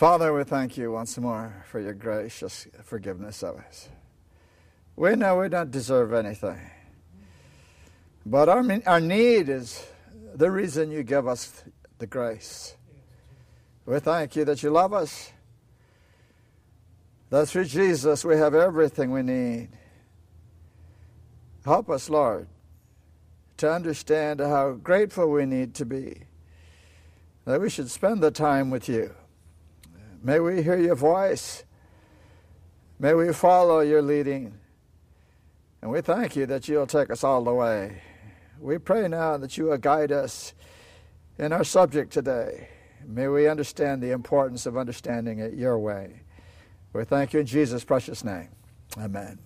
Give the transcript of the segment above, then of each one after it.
Father, we thank you once more for your gracious forgiveness of us. We know we don't deserve anything, but our, our need is the reason you give us the grace. We thank you that you love us, that through Jesus we have everything we need. Help us, Lord, to understand how grateful we need to be, that we should spend the time with you. May we hear your voice. May we follow your leading. And we thank you that you'll take us all the way. We pray now that you will guide us in our subject today. May we understand the importance of understanding it your way. We thank you in Jesus' precious name. Amen.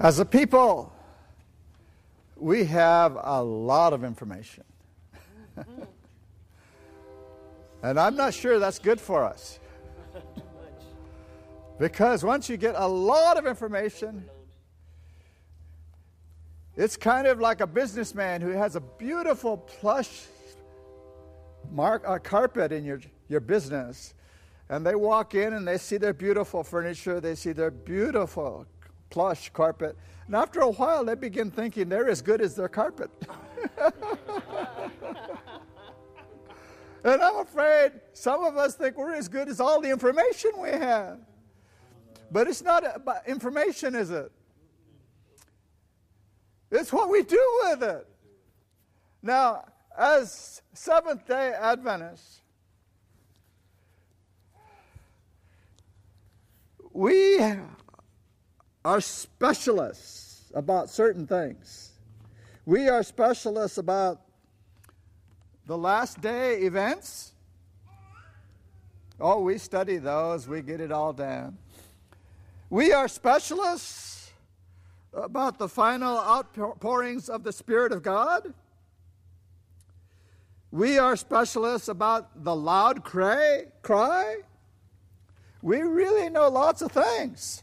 As a people, we have a lot of information. and I'm not sure that's good for us. Because once you get a lot of information, it's kind of like a businessman who has a beautiful plush mark, uh, carpet in your, your business. And they walk in and they see their beautiful furniture, they see their beautiful plush carpet. And after a while, they begin thinking they're as good as their carpet. and I'm afraid some of us think we're as good as all the information we have. But it's not about information, is it? It's what we do with it. Now, as Seventh day Adventists, we are specialists about certain things. We are specialists about the last day events. Oh, we study those, we get it all down. We are specialists about the final outpourings of the Spirit of God. We are specialists about the loud cry. cry. We really know lots of things.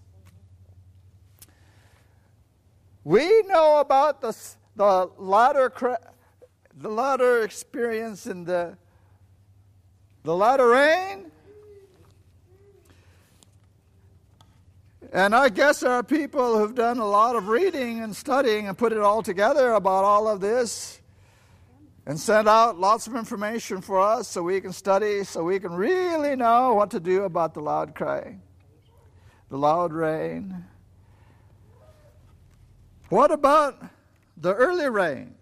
We know about the, the latter, the latter experience in the, the latter rain. And I guess there are people who've done a lot of reading and studying and put it all together about all of this and sent out lots of information for us so we can study, so we can really know what to do about the loud cry, the loud rain. What about the early rain?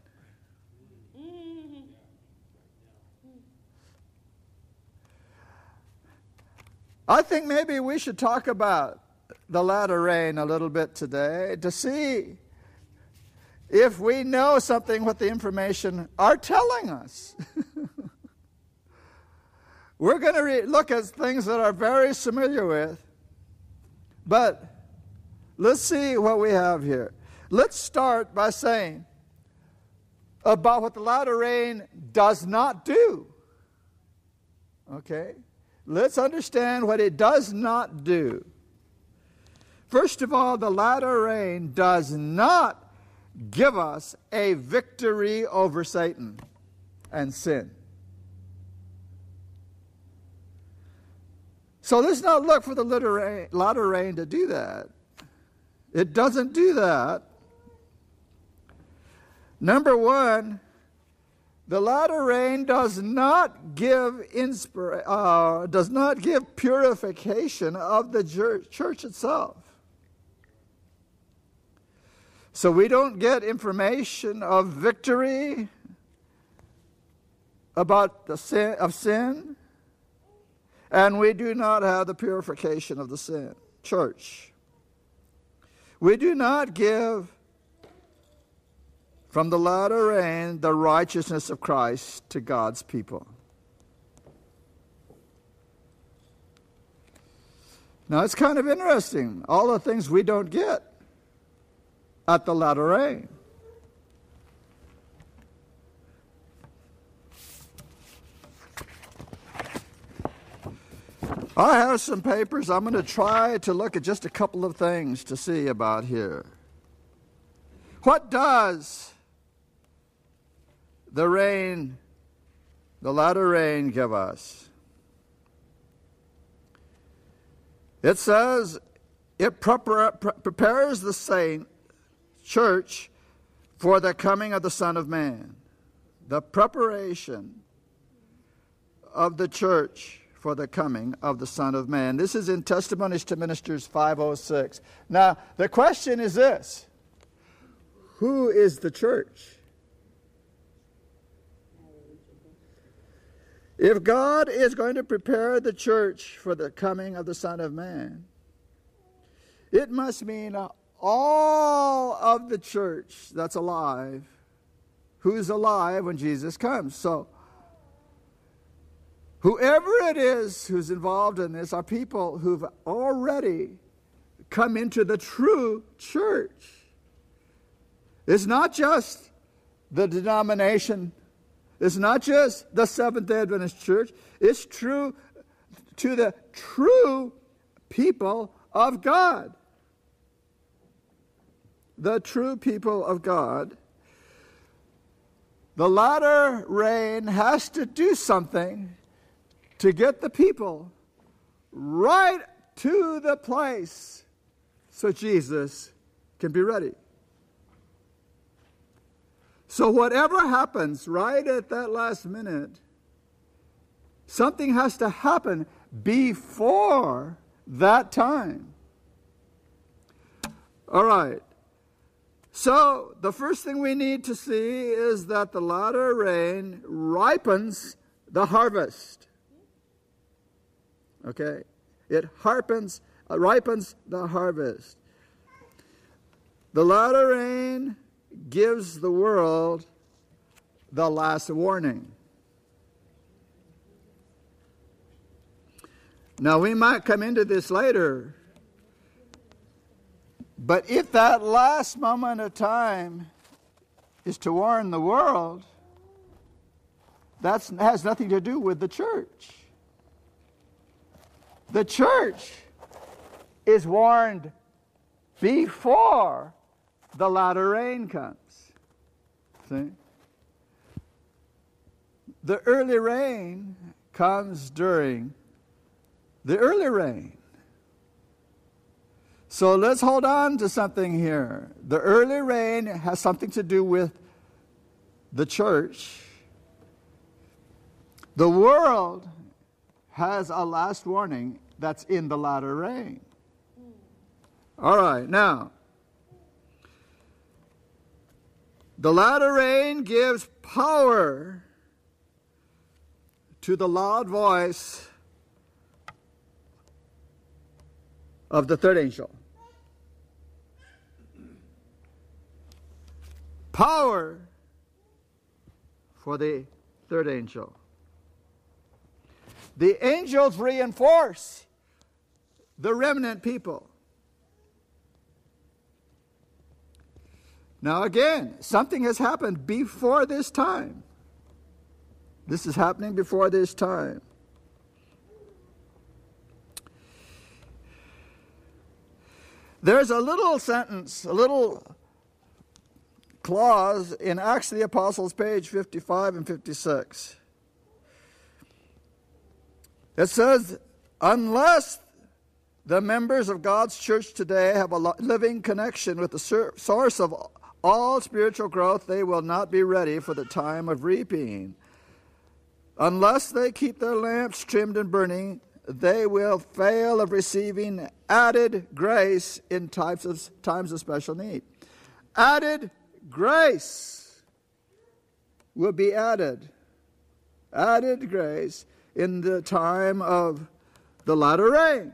I think maybe we should talk about the latter rain a little bit today to see if we know something what the information are telling us. We're going to re- look at things that are very familiar with, but let's see what we have here. Let's start by saying about what the latter rain does not do. Okay? Let's understand what it does not do. First of all, the latter rain does not give us a victory over Satan and sin. So let's not look for the latter rain to do that. It doesn't do that. Number one, the latter rain does not give inspira- uh, does not give purification of the church itself. So we don't get information of victory about the sin of sin, and we do not have the purification of the sin church. We do not give from the latter rain the righteousness of Christ to God's people. Now it's kind of interesting, all the things we don't get. at the latter rain. I have some papers. I'm going to try to look at just a couple of things to see about here. What does the rain, the latter rain, give us? It says it prepares the saint church for the coming of the Son of Man. The preparation of the church for the coming of the Son of Man. This is in Testimonies to Ministers 506. Now, the question is this Who is the church? If God is going to prepare the church for the coming of the Son of Man, it must mean all of the church that's alive who's alive when Jesus comes. So, Whoever it is who's involved in this are people who've already come into the true church. It's not just the denomination, it's not just the Seventh day Adventist church, it's true to the true people of God. The true people of God. The latter rain has to do something to get the people right to the place so Jesus can be ready. So, whatever happens right at that last minute, something has to happen before that time. All right. So, the first thing we need to see is that the latter rain ripens the harvest. Okay? It harpens, uh, ripens the harvest. The latter rain gives the world the last warning. Now, we might come into this later, but if that last moment of time is to warn the world, that has nothing to do with the church. The church is warned before the latter rain comes. See? The early rain comes during the early rain. So let's hold on to something here. The early rain has something to do with the church. The world has a last warning that's in the latter rain. All right, now, the latter rain gives power to the loud voice of the third angel. Power for the third angel. The angels reinforce the remnant people. Now, again, something has happened before this time. This is happening before this time. There's a little sentence, a little clause in Acts of the Apostles, page 55 and 56. It says, unless the members of God's church today have a living connection with the source of all spiritual growth, they will not be ready for the time of reaping. Unless they keep their lamps trimmed and burning, they will fail of receiving added grace in types of, times of special need. Added grace will be added. Added grace in the time of the latter rain.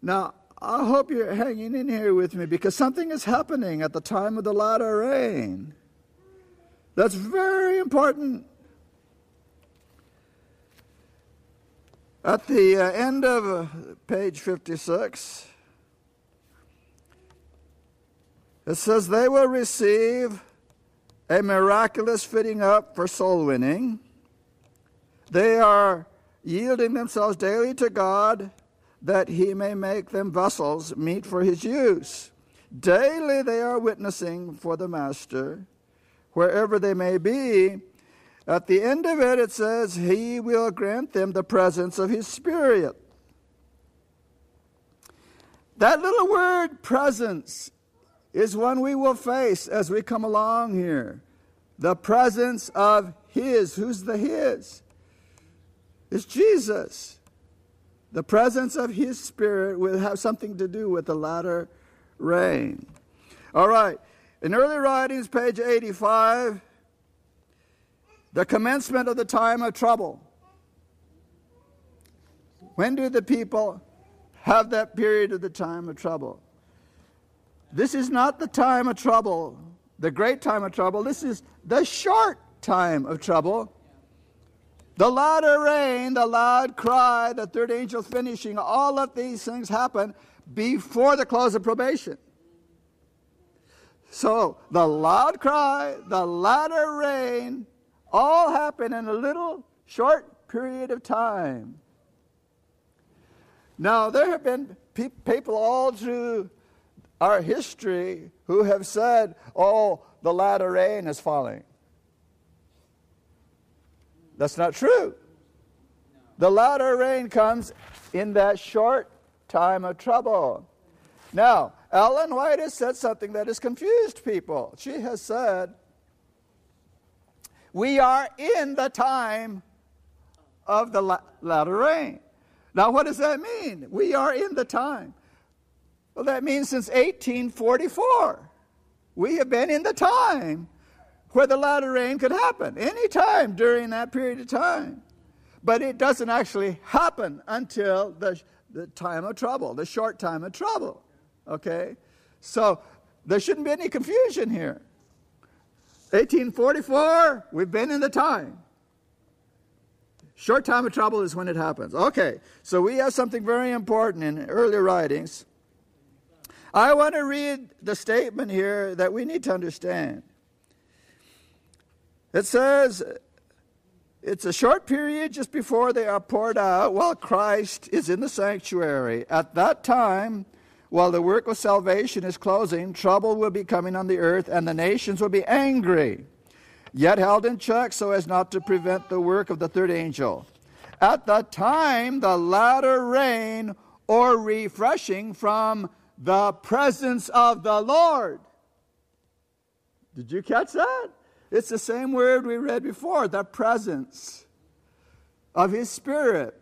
Now, I hope you're hanging in here with me because something is happening at the time of the latter rain. That's very important. At the uh, end of uh, page 56, It says they will receive a miraculous fitting up for soul winning. They are yielding themselves daily to God that he may make them vessels meet for his use. Daily they are witnessing for the Master, wherever they may be. At the end of it, it says, He will grant them the presence of His Spirit. That little word, presence, is one we will face as we come along here. The presence of His. Who's the His? It's Jesus. The presence of His Spirit will have something to do with the latter rain. All right. In early writings, page 85, the commencement of the time of trouble. When do the people have that period of the time of trouble? This is not the time of trouble, the great time of trouble. This is the short time of trouble. The latter rain, the loud cry, the third angel finishing, all of these things happen before the close of probation. So the loud cry, the latter rain, all happen in a little short period of time. Now, there have been pe- people all through our history who have said, oh, the latter rain is falling. That's not true. The latter rain comes in that short time of trouble. Now, Ellen White has said something that has confused people. She has said, We are in the time of the latter rain. Now, what does that mean? We are in the time. Well, that means since 1844. We have been in the time where the latter rain could happen, any time during that period of time. But it doesn't actually happen until the, the time of trouble, the short time of trouble. Okay? So there shouldn't be any confusion here. 1844, we've been in the time. Short time of trouble is when it happens. Okay, so we have something very important in early writings. I want to read the statement here that we need to understand. It says, it's a short period just before they are poured out while Christ is in the sanctuary. At that time, while the work of salvation is closing, trouble will be coming on the earth, and the nations will be angry, yet held in check so as not to prevent the work of the third angel. At the time, the latter rain or refreshing from the presence of the Lord. Did you catch that? It's the same word we read before the presence of His Spirit.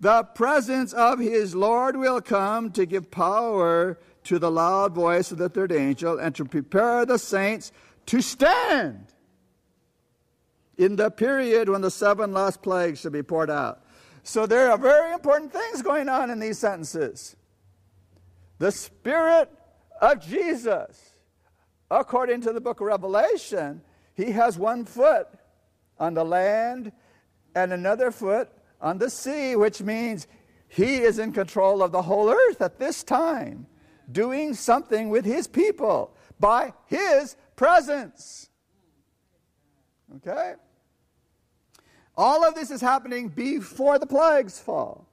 The presence of his Lord will come to give power to the loud voice of the third angel and to prepare the saints to stand in the period when the seven last plagues shall be poured out. So there are very important things going on in these sentences. The Spirit of Jesus, according to the book of Revelation, he has one foot on the land and another foot on the sea, which means he is in control of the whole earth at this time, doing something with his people by his presence. Okay? All of this is happening before the plagues fall.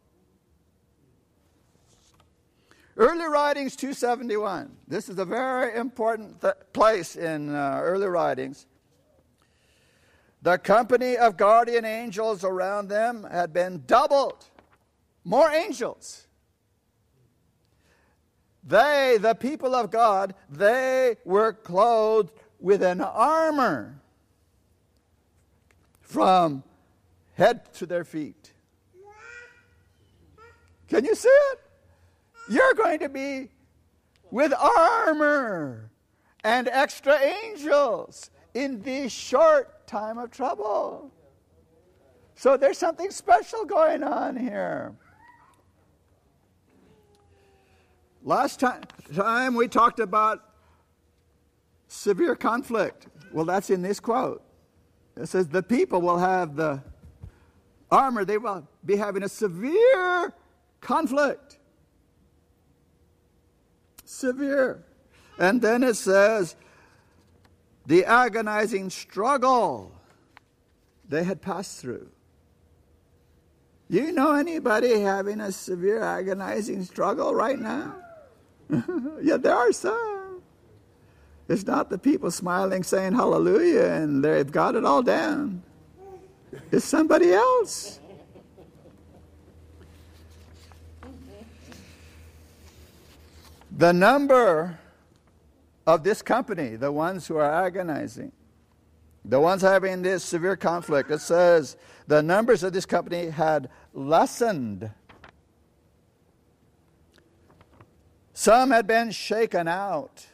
Early Writings 271. This is a very important th- place in uh, early writings. The company of guardian angels around them had been doubled. More angels. They, the people of God, they were clothed with an armor from head to their feet. Can you see it? You're going to be with armor and extra angels in this short time of trouble. So there's something special going on here. Last time, time we talked about severe conflict. Well, that's in this quote. It says, The people will have the armor, they will be having a severe conflict. Severe. And then it says, the agonizing struggle they had passed through. You know anybody having a severe agonizing struggle right now? yeah, there are some. It's not the people smiling saying hallelujah and they've got it all down. It's somebody else. The number of this company, the ones who are agonizing, the ones having this severe conflict, it says the numbers of this company had lessened. Some had been shaken out.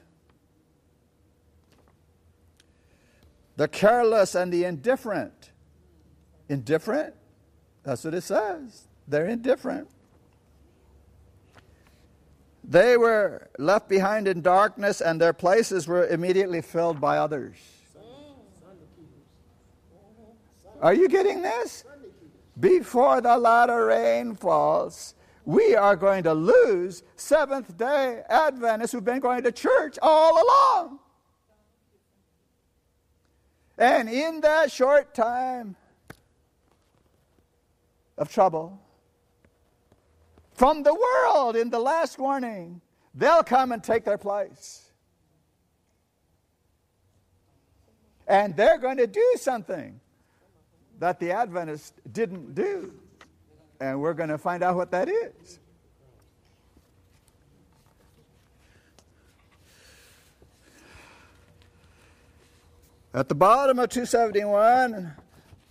The careless and the indifferent. Indifferent? That's what it says. They're indifferent. They were left behind in darkness, and their places were immediately filled by others. Are you getting this? Before the latter rain falls, we are going to lose Seventh day Adventists who've been going to church all along. And in that short time of trouble, from the world in the last warning, they'll come and take their place. And they're going to do something that the Adventists didn't do. And we're going to find out what that is. At the bottom of 271,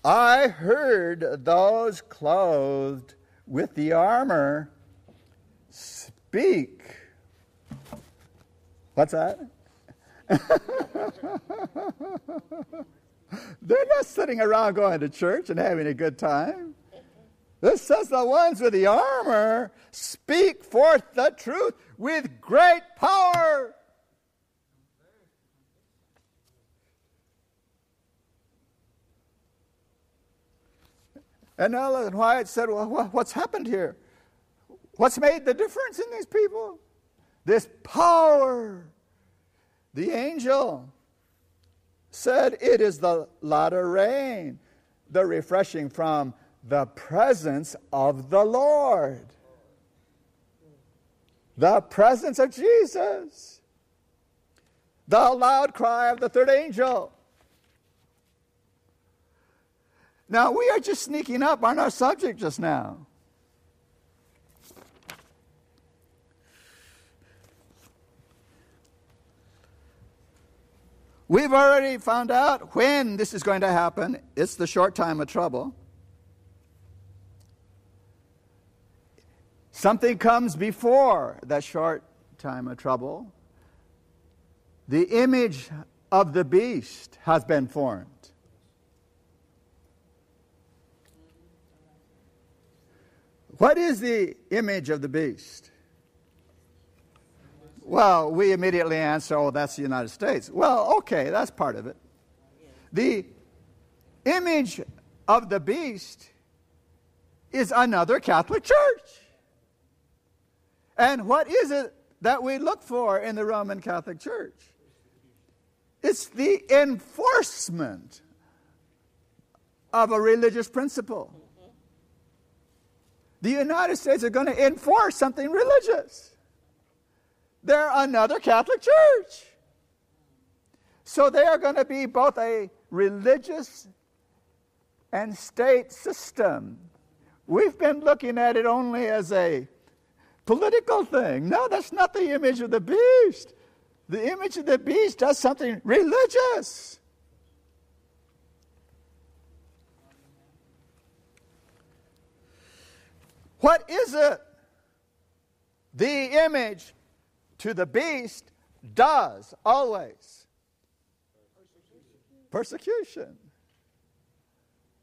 I heard those clothed with the armor speak. What's that? They're not sitting around going to church and having a good time. This says the ones with the armor speak forth the truth with great power. And Ellen White said, Well, what's happened here? What's made the difference in these people? This power. The angel said, It is the latter rain, the refreshing from the presence of the Lord. The presence of Jesus. The loud cry of the third angel. Now, we are just sneaking up on our subject just now. We've already found out when this is going to happen. It's the short time of trouble. Something comes before that short time of trouble. The image of the beast has been formed. What is the image of the beast? Well, we immediately answer, oh, that's the United States. Well, okay, that's part of it. The image of the beast is another Catholic church. And what is it that we look for in the Roman Catholic Church? It's the enforcement of a religious principle. The United States are going to enforce something religious. They're another Catholic church. So they are going to be both a religious and state system. We've been looking at it only as a political thing. No, that's not the image of the beast. The image of the beast does something religious. What is it? The image to the beast does always. Persecution.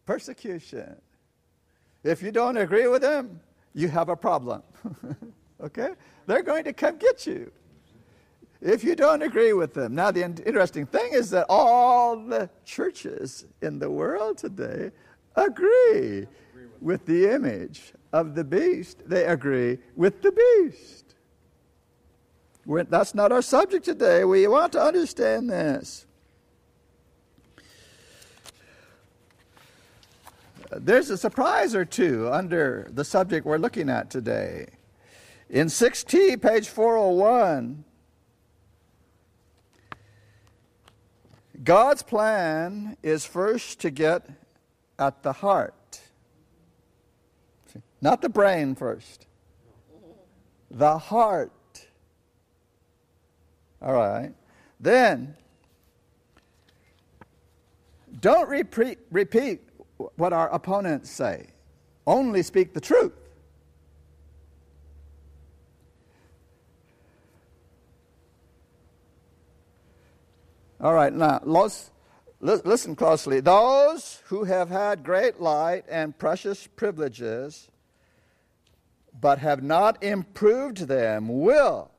Persecution. If you don't agree with them, you have a problem. okay? They're going to come get you if you don't agree with them. Now, the interesting thing is that all the churches in the world today agree with the image of the beast, they agree with the beast. We're, that's not our subject today. We want to understand this. There's a surprise or two under the subject we're looking at today. In 6T, page 401, God's plan is first to get at the heart, not the brain first, the heart. All right. Then, don't repeat, repeat what our opponents say, only speak the truth. All right, now listen closely. Those who have had great light and precious privileges, but have not improved them, will,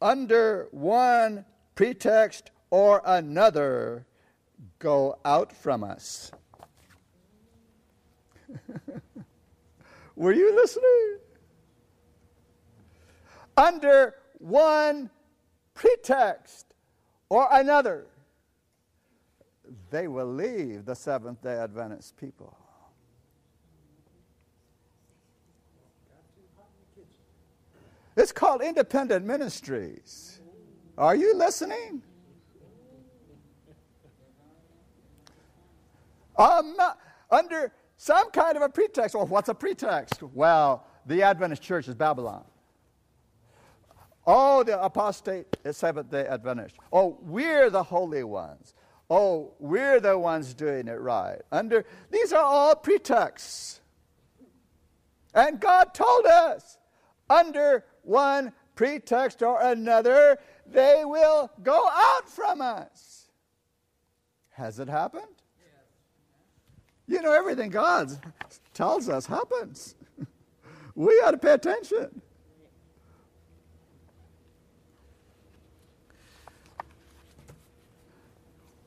under one pretext or another, go out from us. Were you listening? Under one pretext or another, they will leave the Seventh day Adventist people. It's called independent ministries. Are you listening? Um, under some kind of a pretext. Well, what's a pretext? Well, the Adventist church is Babylon. Oh, the apostate Seventh day Adventist. Oh, we're the holy ones. Oh, we're the ones doing it right. Under these are all pretexts. And God told us, under one pretext or another, they will go out from us. Has it happened? You know, everything God tells us happens. we ought to pay attention.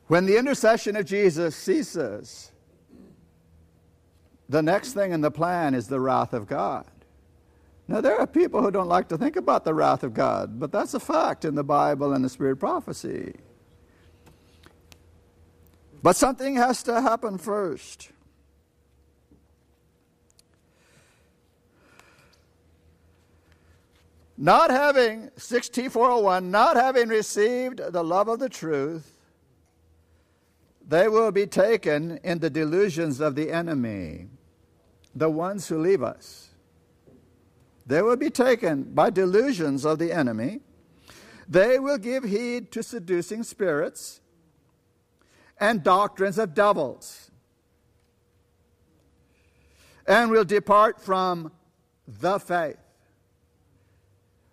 When the intercession of Jesus ceases, the next thing in the plan is the wrath of God. Now, there are people who don't like to think about the wrath of God, but that's a fact in the Bible and the Spirit prophecy. But something has to happen first. Not having, 6T401, not having received the love of the truth, they will be taken in the delusions of the enemy, the ones who leave us. They will be taken by delusions of the enemy. They will give heed to seducing spirits and doctrines of devils, and will depart from the faith.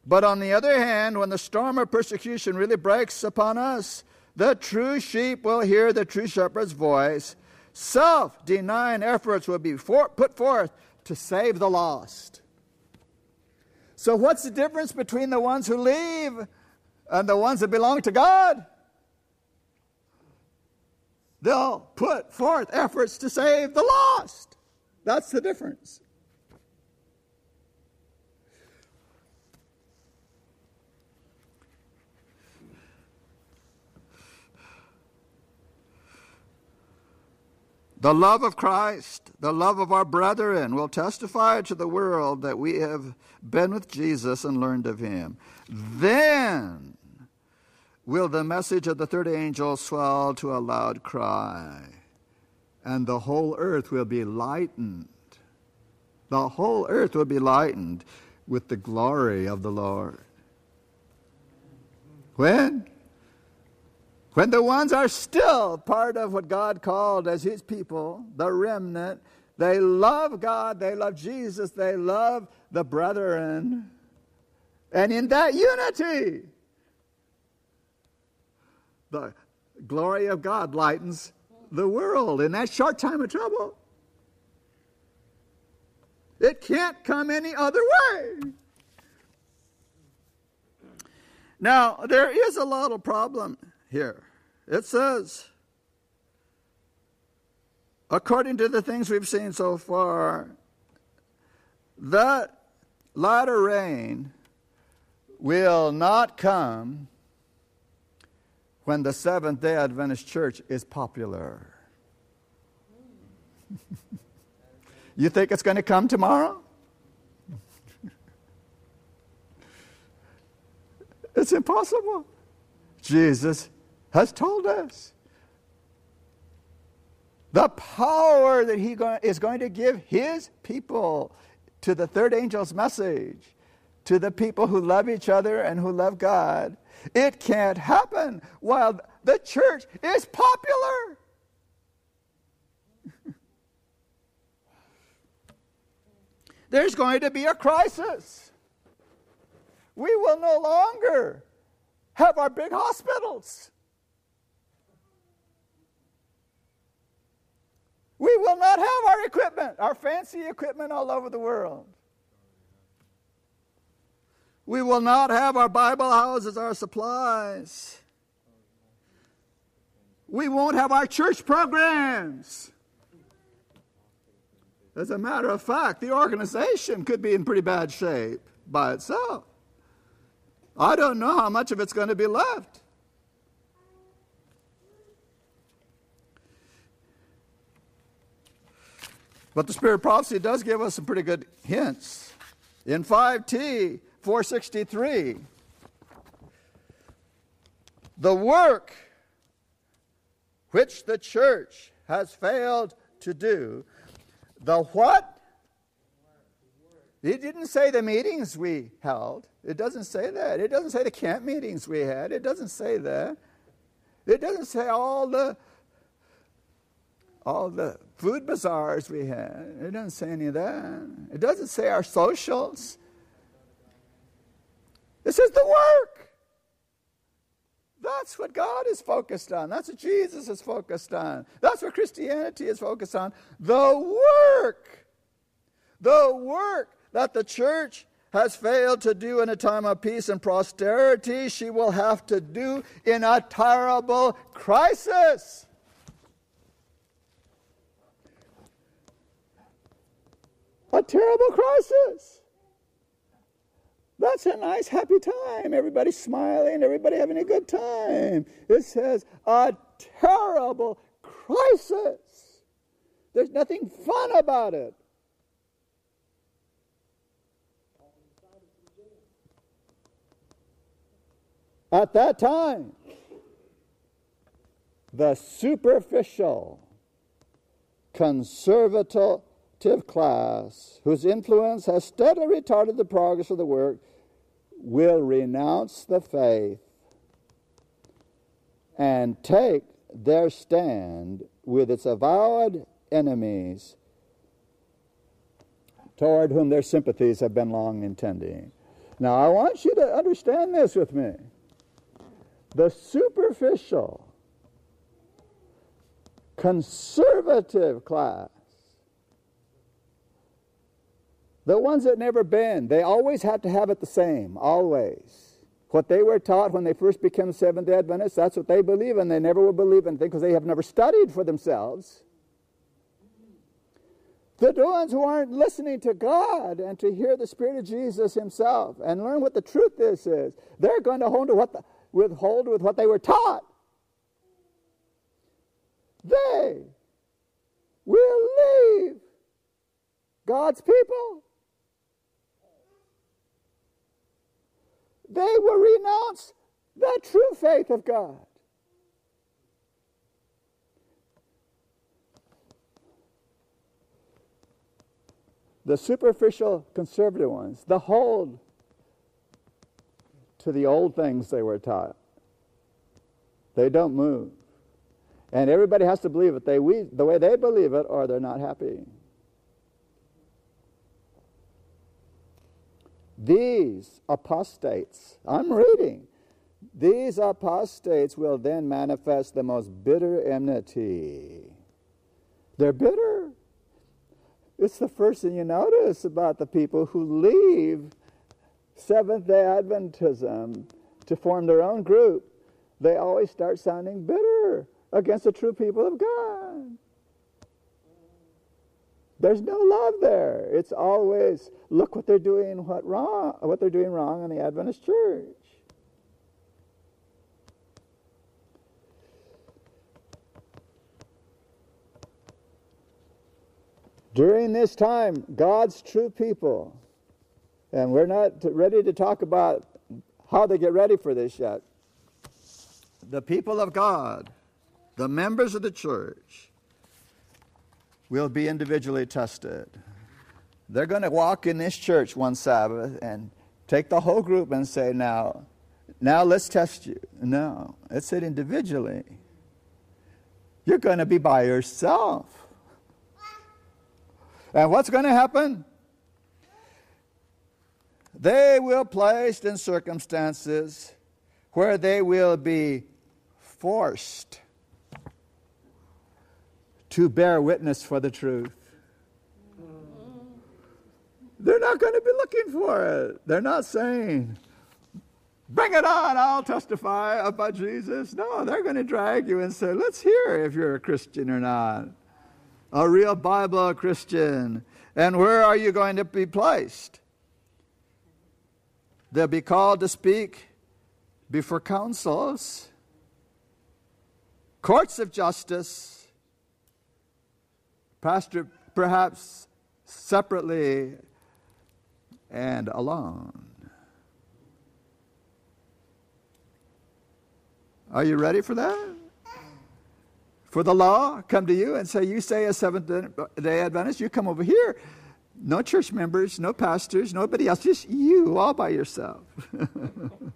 But on the other hand, when the storm of persecution really breaks upon us, the true sheep will hear the true shepherd's voice. Self denying efforts will be for, put forth to save the lost. So, what's the difference between the ones who leave and the ones that belong to God? They'll put forth efforts to save the lost. That's the difference. The love of Christ, the love of our brethren will testify to the world that we have been with Jesus and learned of him. Then will the message of the third angel swell to a loud cry, and the whole earth will be lightened. The whole earth will be lightened with the glory of the Lord. When? When the ones are still part of what God called as His people, the remnant, they love God, they love Jesus, they love the brethren. And in that unity, the glory of God lightens the world in that short time of trouble. It can't come any other way. Now, there is a lot of problem here. It says, according to the things we've seen so far, that latter rain will not come when the Seventh day Adventist church is popular. you think it's going to come tomorrow? it's impossible. Jesus has told us the power that he is going to give his people to the third angel's message, to the people who love each other and who love God. It can't happen while the church is popular. There's going to be a crisis. We will no longer have our big hospitals. We will not have our equipment, our fancy equipment all over the world. We will not have our Bible houses, our supplies. We won't have our church programs. As a matter of fact, the organization could be in pretty bad shape by itself. I don't know how much of it's going to be left. But the Spirit of Prophecy does give us some pretty good hints. In 5T 463, the work which the church has failed to do, the what? It didn't say the meetings we held. It doesn't say that. It doesn't say the camp meetings we had. It doesn't say that. It doesn't say all the all the food bazaars we had. It doesn't say any of that. It doesn't say our socials. It says the work. That's what God is focused on. That's what Jesus is focused on. That's what Christianity is focused on. The work. The work that the church has failed to do in a time of peace and prosperity, she will have to do in a terrible crisis. A terrible crisis. That's a nice, happy time. Everybody smiling, everybody having a good time. It says a terrible crisis. There's nothing fun about it. At that time, the superficial, conservative class, whose influence has steadily retarded the progress of the work, will renounce the faith and take their stand with its avowed enemies toward whom their sympathies have been long intending. Now, I want you to understand this with me the superficial, conservative class, the ones that never bend, they always have to have it the same, always. What they were taught when they first became Seventh day Adventists, that's what they believe, and they never will believe anything because they have never studied for themselves. The ones who aren't listening to God and to hear the Spirit of Jesus Himself and learn what the truth is, is they're going to hold to what the, withhold with what they were taught. They will leave God's people. They will renounce the true faith of God. The superficial conservative ones, the hold to the old things they were taught. They don't move. And everybody has to believe it they, we, the way they believe it, or they're not happy. These apostates, I'm reading, these apostates will then manifest the most bitter enmity. They're bitter. It's the first thing you notice about the people who leave Seventh day Adventism to form their own group, they always start sounding bitter against the true people of God. There's no love there. It's always look what they're doing what wrong what they're doing wrong in the Adventist church. During this time, God's true people, and we're not ready to talk about how they get ready for this yet. The people of God, the members of the church, will be individually tested. They're going to walk in this church one Sabbath and take the whole group and say, Now, now let's test you. No, it's it individually. You're going to be by yourself. And what's going to happen? They will placed in circumstances where they will be forced to bear witness for the truth. They're not going to be looking for it. They're not saying, Bring it on, I'll testify about Jesus. No, they're going to drag you and say, Let's hear if you're a Christian or not. A real Bible Christian. And where are you going to be placed? They'll be called to speak before councils, courts of justice, Pastor, perhaps separately and alone. Are you ready for that? For the law come to you and say, You say a Seventh day Adventist, you come over here. No church members, no pastors, nobody else, just you all by yourself. and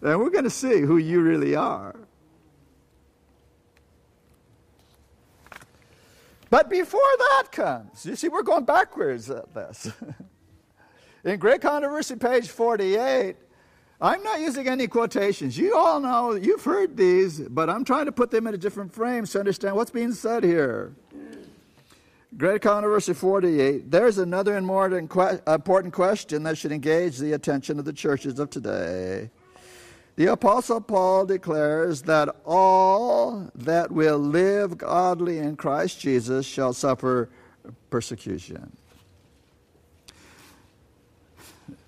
we're going to see who you really are. But before that comes, you see, we're going backwards at this. In Great Controversy, page 48, I'm not using any quotations. You all know, you've heard these, but I'm trying to put them in a different frame to understand what's being said here. Great Controversy 48. There's another and more important question that should engage the attention of the churches of today. The Apostle Paul declares that all that will live godly in Christ Jesus shall suffer persecution.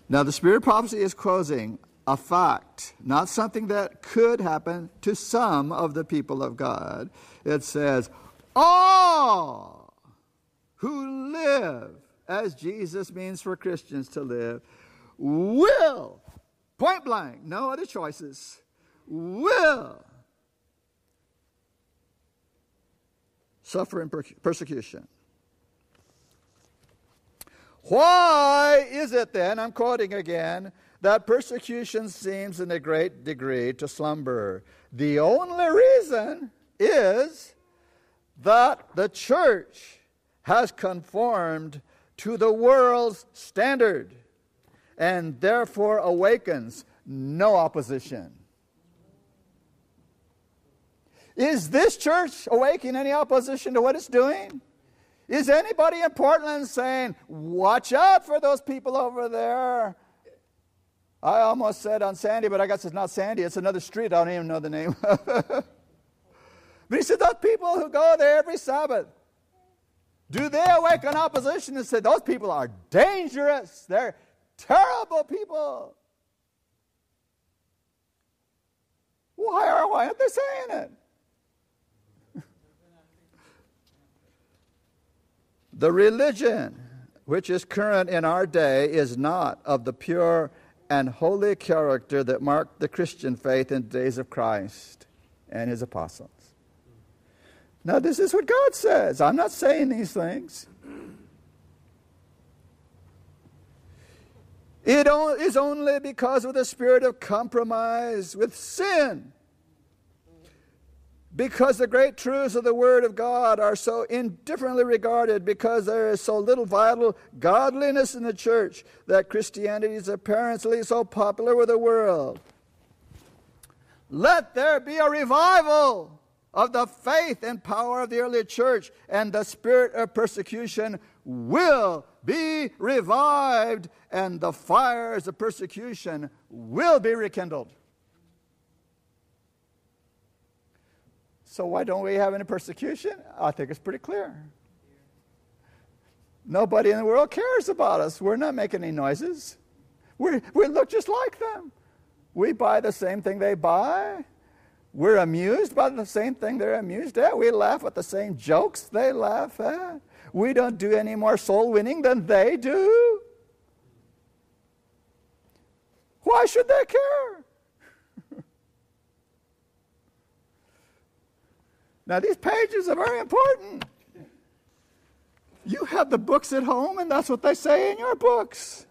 Now, the Spirit of prophecy is quoting a fact, not something that could happen to some of the people of God. It says, All who live as Jesus means for Christians to live will point blank, no other choices, will suffer in persecution. Why is it then, I'm quoting again, that persecution seems in a great degree to slumber? The only reason is that the church has conformed to the world's standard and therefore awakens no opposition. Is this church awakening any opposition to what it's doing? Is anybody in Portland saying, watch out for those people over there? I almost said on Sandy, but I guess it's not Sandy, it's another street. I don't even know the name. but he said, those people who go there every Sabbath, do they awaken opposition and say, those people are dangerous? They're, terrible people. Why, are, why aren't they saying it? the religion which is current in our day is not of the pure and holy character that marked the Christian faith in the days of Christ and his apostles. Now, this is what God says. I'm not saying these things. It is only because of the spirit of compromise with sin. Because the great truths of the Word of God are so indifferently regarded, because there is so little vital godliness in the church, that Christianity is apparently so popular with the world. Let there be a revival of the faith and power of the early church, and the spirit of persecution will be revived, and the fires of persecution will be rekindled. So, why don't we have any persecution? I think it's pretty clear. Nobody in the world cares about us. We're not making any noises. we we look just like them. We buy the same thing they buy. We're amused by the same thing they're amused at. We laugh at the same jokes they laugh at. We don't do any more soul winning than they do. Why should they care? now, these pages are very important. You have the books at home, and that's what they say in your books.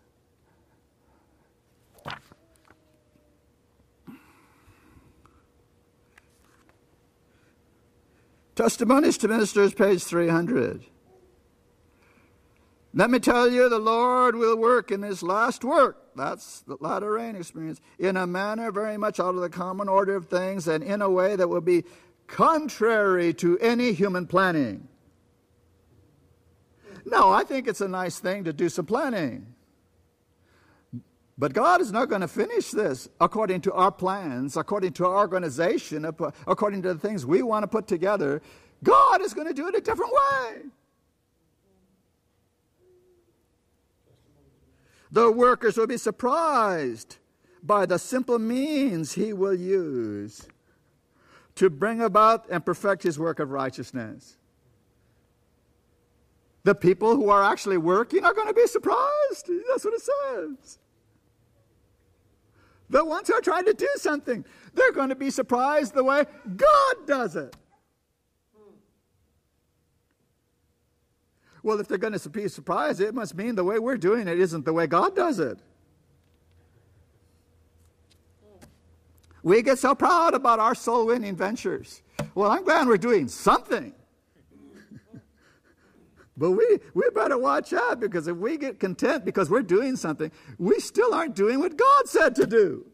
Testimonies to Ministers, page 300. Let me tell you, the Lord will work in this last work. That's the latter rain experience. In a manner very much out of the common order of things and in a way that will be contrary to any human planning. No, I think it's a nice thing to do some planning. But God is not going to finish this according to our plans, according to our organization, according to the things we want to put together. God is going to do it a different way. The workers will be surprised by the simple means he will use to bring about and perfect his work of righteousness. The people who are actually working are going to be surprised. That's what it says. The ones who are trying to do something, they're going to be surprised the way God does it. Well, if they're going to be surprised, it must mean the way we're doing it isn't the way God does it. We get so proud about our soul winning ventures. Well, I'm glad we're doing something. but we, we better watch out because if we get content because we're doing something, we still aren't doing what God said to do.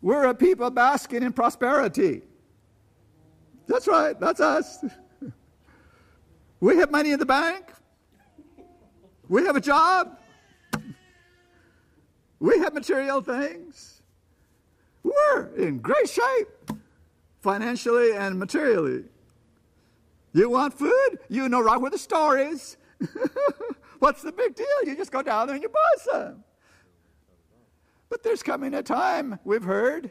We're a people basking in prosperity. That's right, that's us. We have money in the bank. We have a job. We have material things. We're in great shape financially and materially. You want food? You know right where the store is. What's the big deal? You just go down there and you buy some. But there's coming a time, we've heard,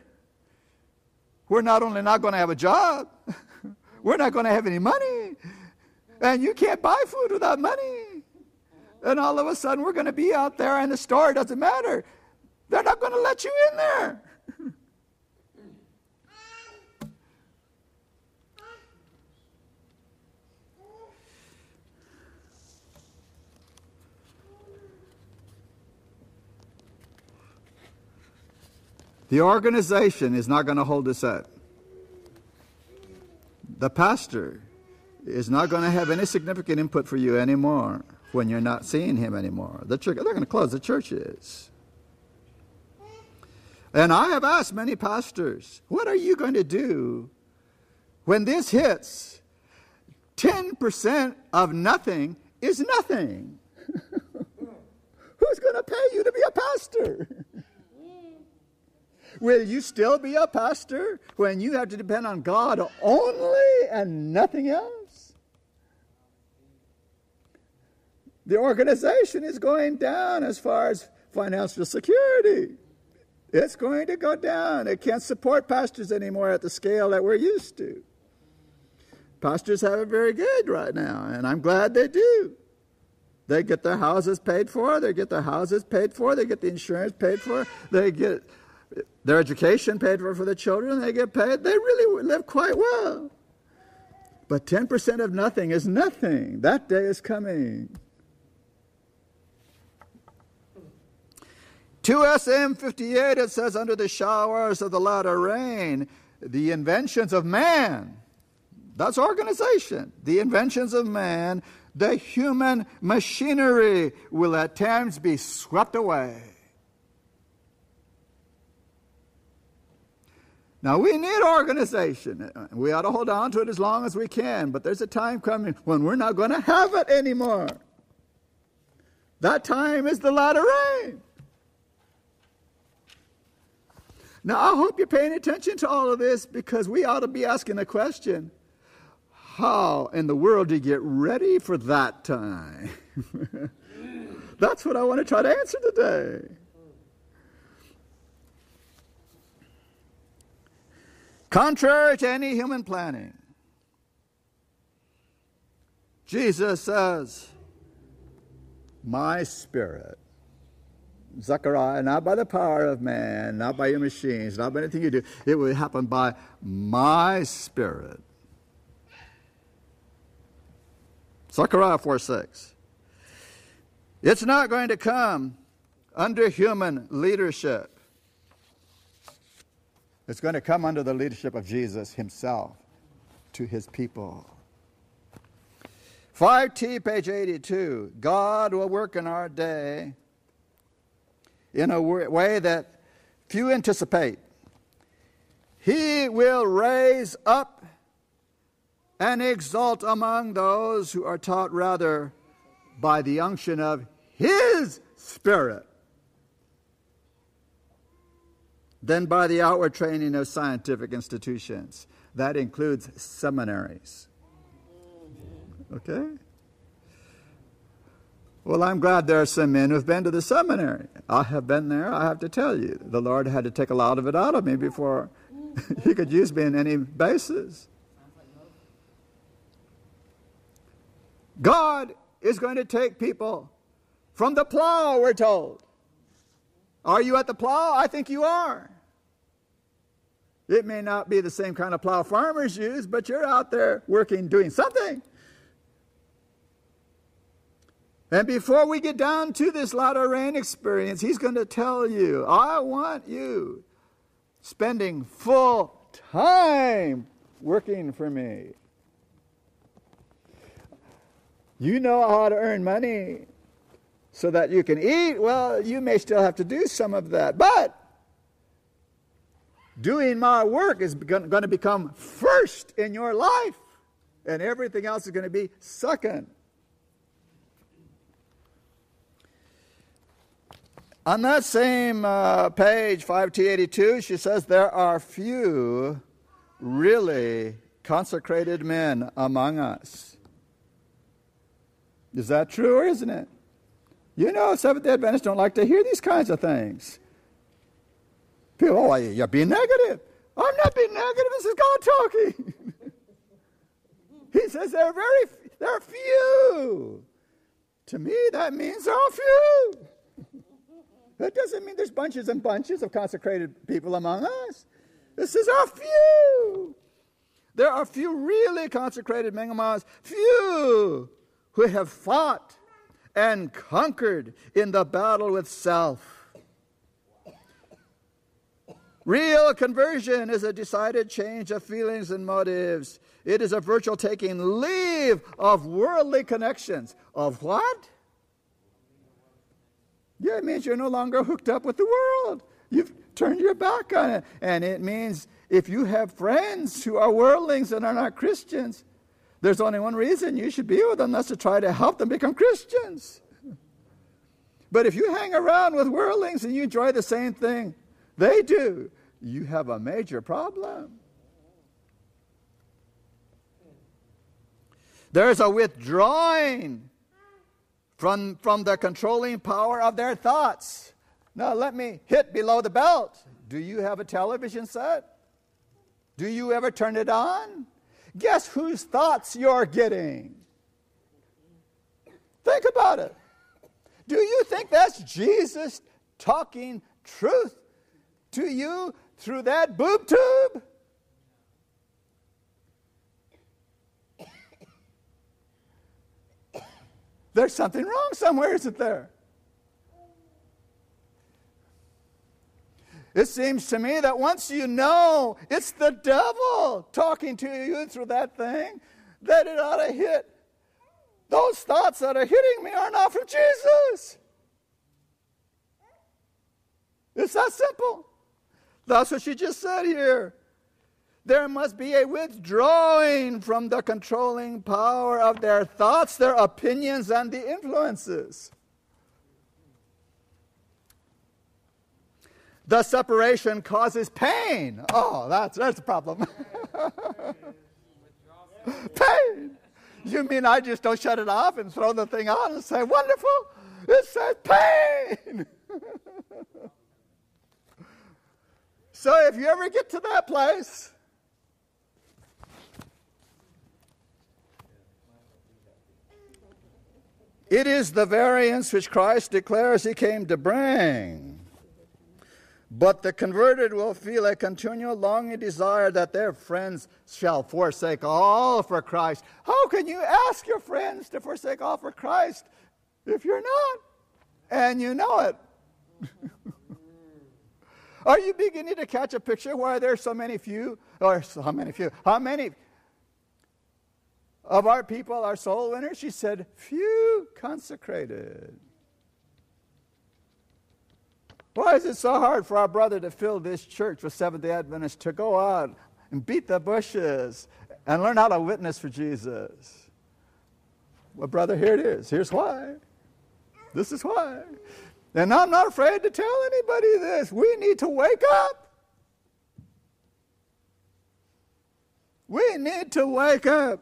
we're not only not going to have a job, we're not going to have any money. And you can't buy food without money. And all of a sudden, we're going to be out there and the store. Doesn't matter. They're not going to let you in there. The organization is not going to hold us up. The pastor is not going to have any significant input for you anymore when you're not seeing him anymore. The church, they're going to close the churches. And I have asked many pastors, what are you going to do when this hits? 10% of nothing is nothing. Who's going to pay you to be a pastor? Will you still be a pastor when you have to depend on God only and nothing else? The organization is going down as far as financial security. It's going to go down. It can't support pastors anymore at the scale that we're used to. Pastors have it very good right now, and I'm glad they do. They get their houses paid for, they get their houses paid for, they get the insurance paid for, they get their education paid for for the children, they get paid. They really live quite well. But 10% of nothing is nothing. That day is coming. 2 SM 58, it says, under the showers of the latter rain, the inventions of man, that's organization, the inventions of man, the human machinery will at times be swept away. Now, we need organization. We ought to hold on to it as long as we can, but there's a time coming when we're not going to have it anymore. That time is the latter rain. Now, I hope you're paying attention to all of this because we ought to be asking the question how in the world do you get ready for that time? That's what I want to try to answer today. Contrary to any human planning, Jesus says, My spirit. Zechariah, not by the power of man, not by your machines, not by anything you do. It will happen by my spirit. Zechariah 4 6. It's not going to come under human leadership. It's going to come under the leadership of Jesus himself to his people. 5T, page 82. God will work in our day in a way that few anticipate. He will raise up and exalt among those who are taught rather by the unction of His Spirit than by the outward training of scientific institutions. That includes seminaries. Okay? Well, I'm glad there are some men who've been to the seminary. I have been there, I have to tell you. The Lord had to take a lot of it out of me before He could use me in any basis. God is going to take people from the plow, we're told. Are you at the plow? I think you are. It may not be the same kind of plow farmers use, but you're out there working, doing something. And before we get down to this latter rain experience, he's going to tell you, I want you spending full time working for me. You know how to earn money so that you can eat. Well, you may still have to do some of that. But doing my work is going to become first in your life, and everything else is going to be second. On that same uh, page, 5T82, she says there are few really consecrated men among us. Is that true or isn't it? You know, Seventh day Adventists don't like to hear these kinds of things. People, oh, you're being negative. I'm not being negative. This is God talking. he says there are very, there are few. To me, that means there are few. That doesn't mean there's bunches and bunches of consecrated people among us. This is a few. There are few really consecrated men among us, few who have fought and conquered in the battle with self. Real conversion is a decided change of feelings and motives. It is a virtual taking leave of worldly connections. Of what? Yeah, it means you're no longer hooked up with the world. You've turned your back on it. And it means if you have friends who are worldlings and are not Christians, there's only one reason you should be with them that's to try to help them become Christians. But if you hang around with worldlings and you enjoy the same thing they do, you have a major problem. There's a withdrawing from, from the controlling power of their thoughts. Now, let me hit below the belt. Do you have a television set? Do you ever turn it on? Guess whose thoughts you're getting? Think about it. Do you think that's Jesus talking truth to you through that boob tube? There's something wrong somewhere, isn't there? It seems to me that once you know it's the devil talking to you through that thing, that it ought to hit. Those thoughts that are hitting me are not from Jesus. It's that simple. That's what she just said here. There must be a withdrawing from the controlling power of their thoughts, their opinions, and the influences. The separation causes pain. Oh, that's, that's a problem. pain. You mean I just don't shut it off and throw the thing on and say, wonderful? It says pain. So if you ever get to that place, It is the variance which Christ declares he came to bring. But the converted will feel a continual longing desire that their friends shall forsake all for Christ. How can you ask your friends to forsake all for Christ if you're not? And you know it. Are you beginning to catch a picture why there's so many few, or how many few, how many of our people are soul winners? She said, few consecrated. Why is it so hard for our brother to fill this church with Seventh day Adventists to go out and beat the bushes and learn how to witness for Jesus? Well, brother, here it is. Here's why. This is why. And I'm not afraid to tell anybody this. We need to wake up. We need to wake up.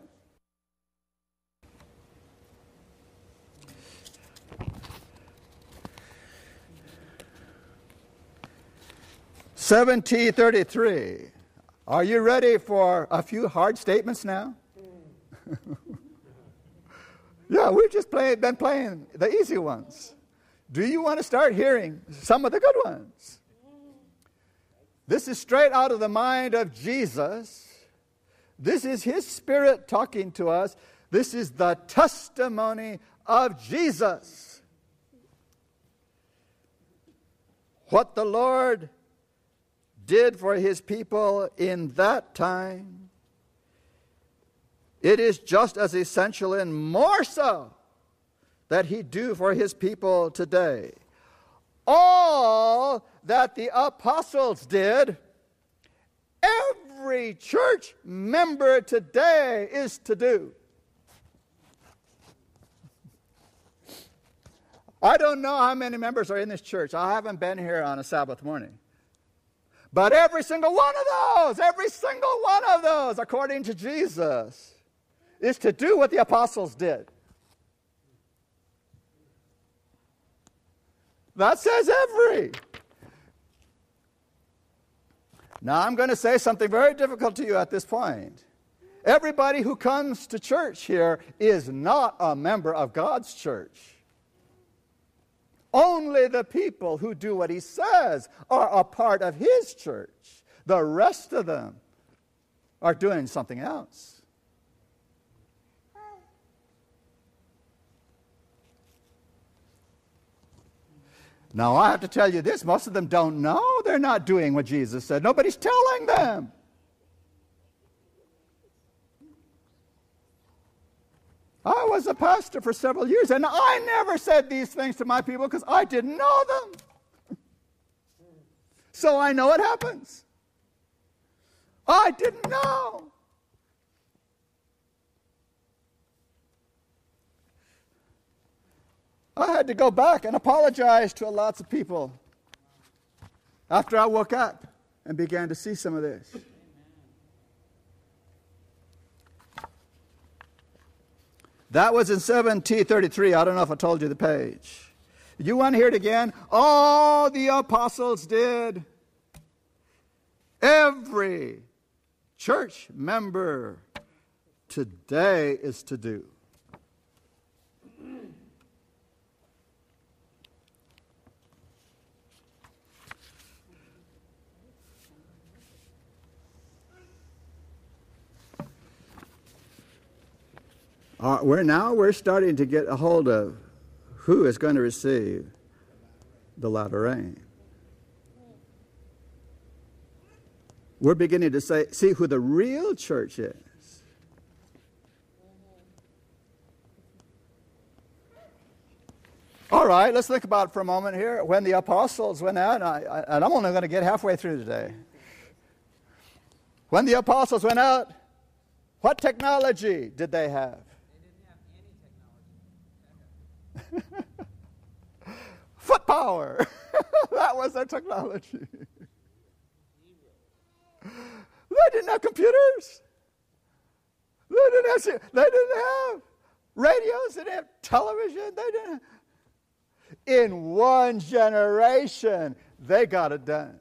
1733. Are you ready for a few hard statements now? yeah, we've just been playing the easy ones. Do you want to start hearing some of the good ones? This is straight out of the mind of Jesus. This is His Spirit talking to us. This is the testimony of Jesus. What the Lord did for his people in that time, it is just as essential and more so that he do for his people today. All that the apostles did, every church member today is to do. I don't know how many members are in this church. I haven't been here on a Sabbath morning. But every single one of those, every single one of those, according to Jesus, is to do what the apostles did. That says every. Now, I'm going to say something very difficult to you at this point. Everybody who comes to church here is not a member of God's church. Only the people who do what he says are a part of his church. The rest of them are doing something else. Now, I have to tell you this most of them don't know they're not doing what Jesus said. Nobody's telling them. I was a pastor for several years, and I never said these things to my people because I didn't know them. so I know it happens. I didn't know. I had to go back and apologize to lots of people after I woke up and began to see some of this. That was in 1733. I don't know if I told you the page. You want to hear it again? All the apostles did. Every church member today is to do. Uh, we're now we're starting to get a hold of who is going to receive the latter rain. We're beginning to say, see who the real church is. All right, let's think about it for a moment here. When the apostles went out, and, I, and I'm only going to get halfway through today. When the apostles went out, what technology did they have? foot power. that was their technology. They didn't have computers. They didn't have, they didn't have radios. They didn't have television. They didn't. In one generation, they got it done.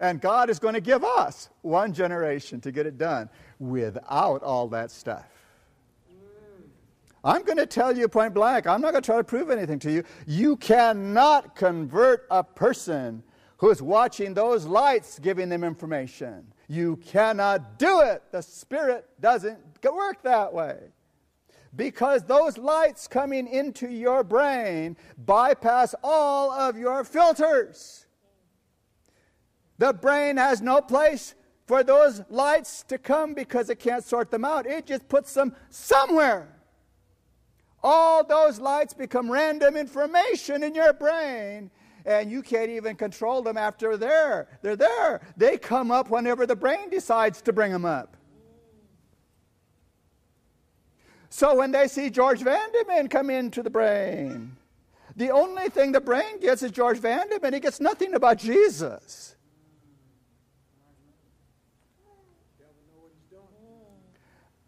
And God is going to give us one generation to get it done without all that stuff. I'm going to tell you point blank, I'm not going to try to prove anything to you. You cannot convert a person who's watching those lights giving them information. You cannot do it. The Spirit doesn't work that way. Because those lights coming into your brain bypass all of your filters. The brain has no place for those lights to come because it can't sort them out. It just puts them somewhere. All those lights become random information in your brain and you can't even control them after they're they're there. They come up whenever the brain decides to bring them up. So when they see George Vandeman come into the brain, the only thing the brain gets is George Vandeman. He gets nothing about Jesus.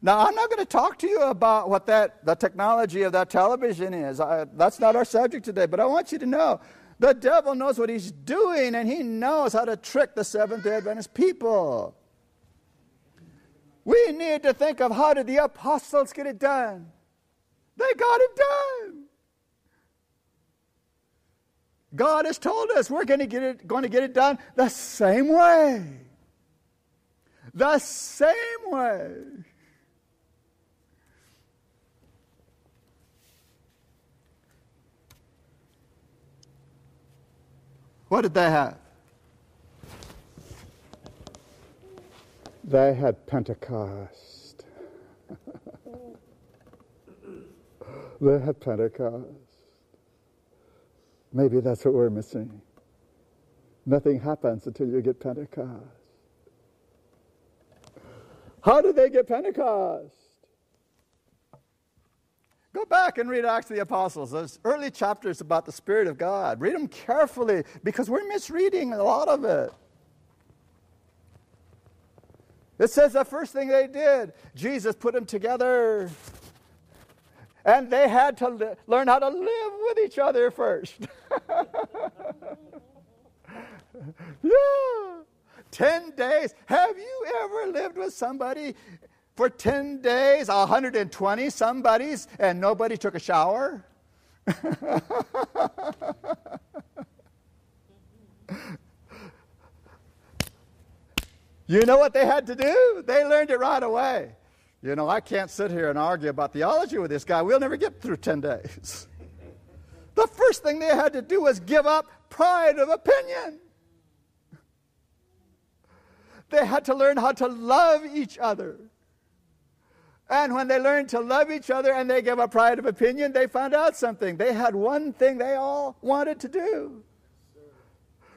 Now, I'm not going to talk to you about what that the technology of that television is. I, that's not our subject today. But I want you to know the devil knows what he's doing, and he knows how to trick the Seventh day Adventist people. We need to think of how did the apostles get it done? They got it done. God has told us we're going to get it, going to get it done the same way. The same way. What did they have? They had Pentecost. they had Pentecost. Maybe that's what we're missing. Nothing happens until you get Pentecost. How did they get Pentecost? Go back and read Acts of the Apostles. Those early chapters about the Spirit of God. Read them carefully because we're misreading a lot of it. It says the first thing they did, Jesus put them together. And they had to li- learn how to live with each other first. yeah. 10 days. Have you ever lived with somebody for 10 days, 120 somebody's, and nobody took a shower? you know what they had to do? They learned it right away. You know, I can't sit here and argue about theology with this guy. We'll never get through 10 days. The first thing they had to do was give up pride of opinion. They had to learn how to love each other. And when they learned to love each other and they gave a pride of opinion, they found out something. They had one thing they all wanted to do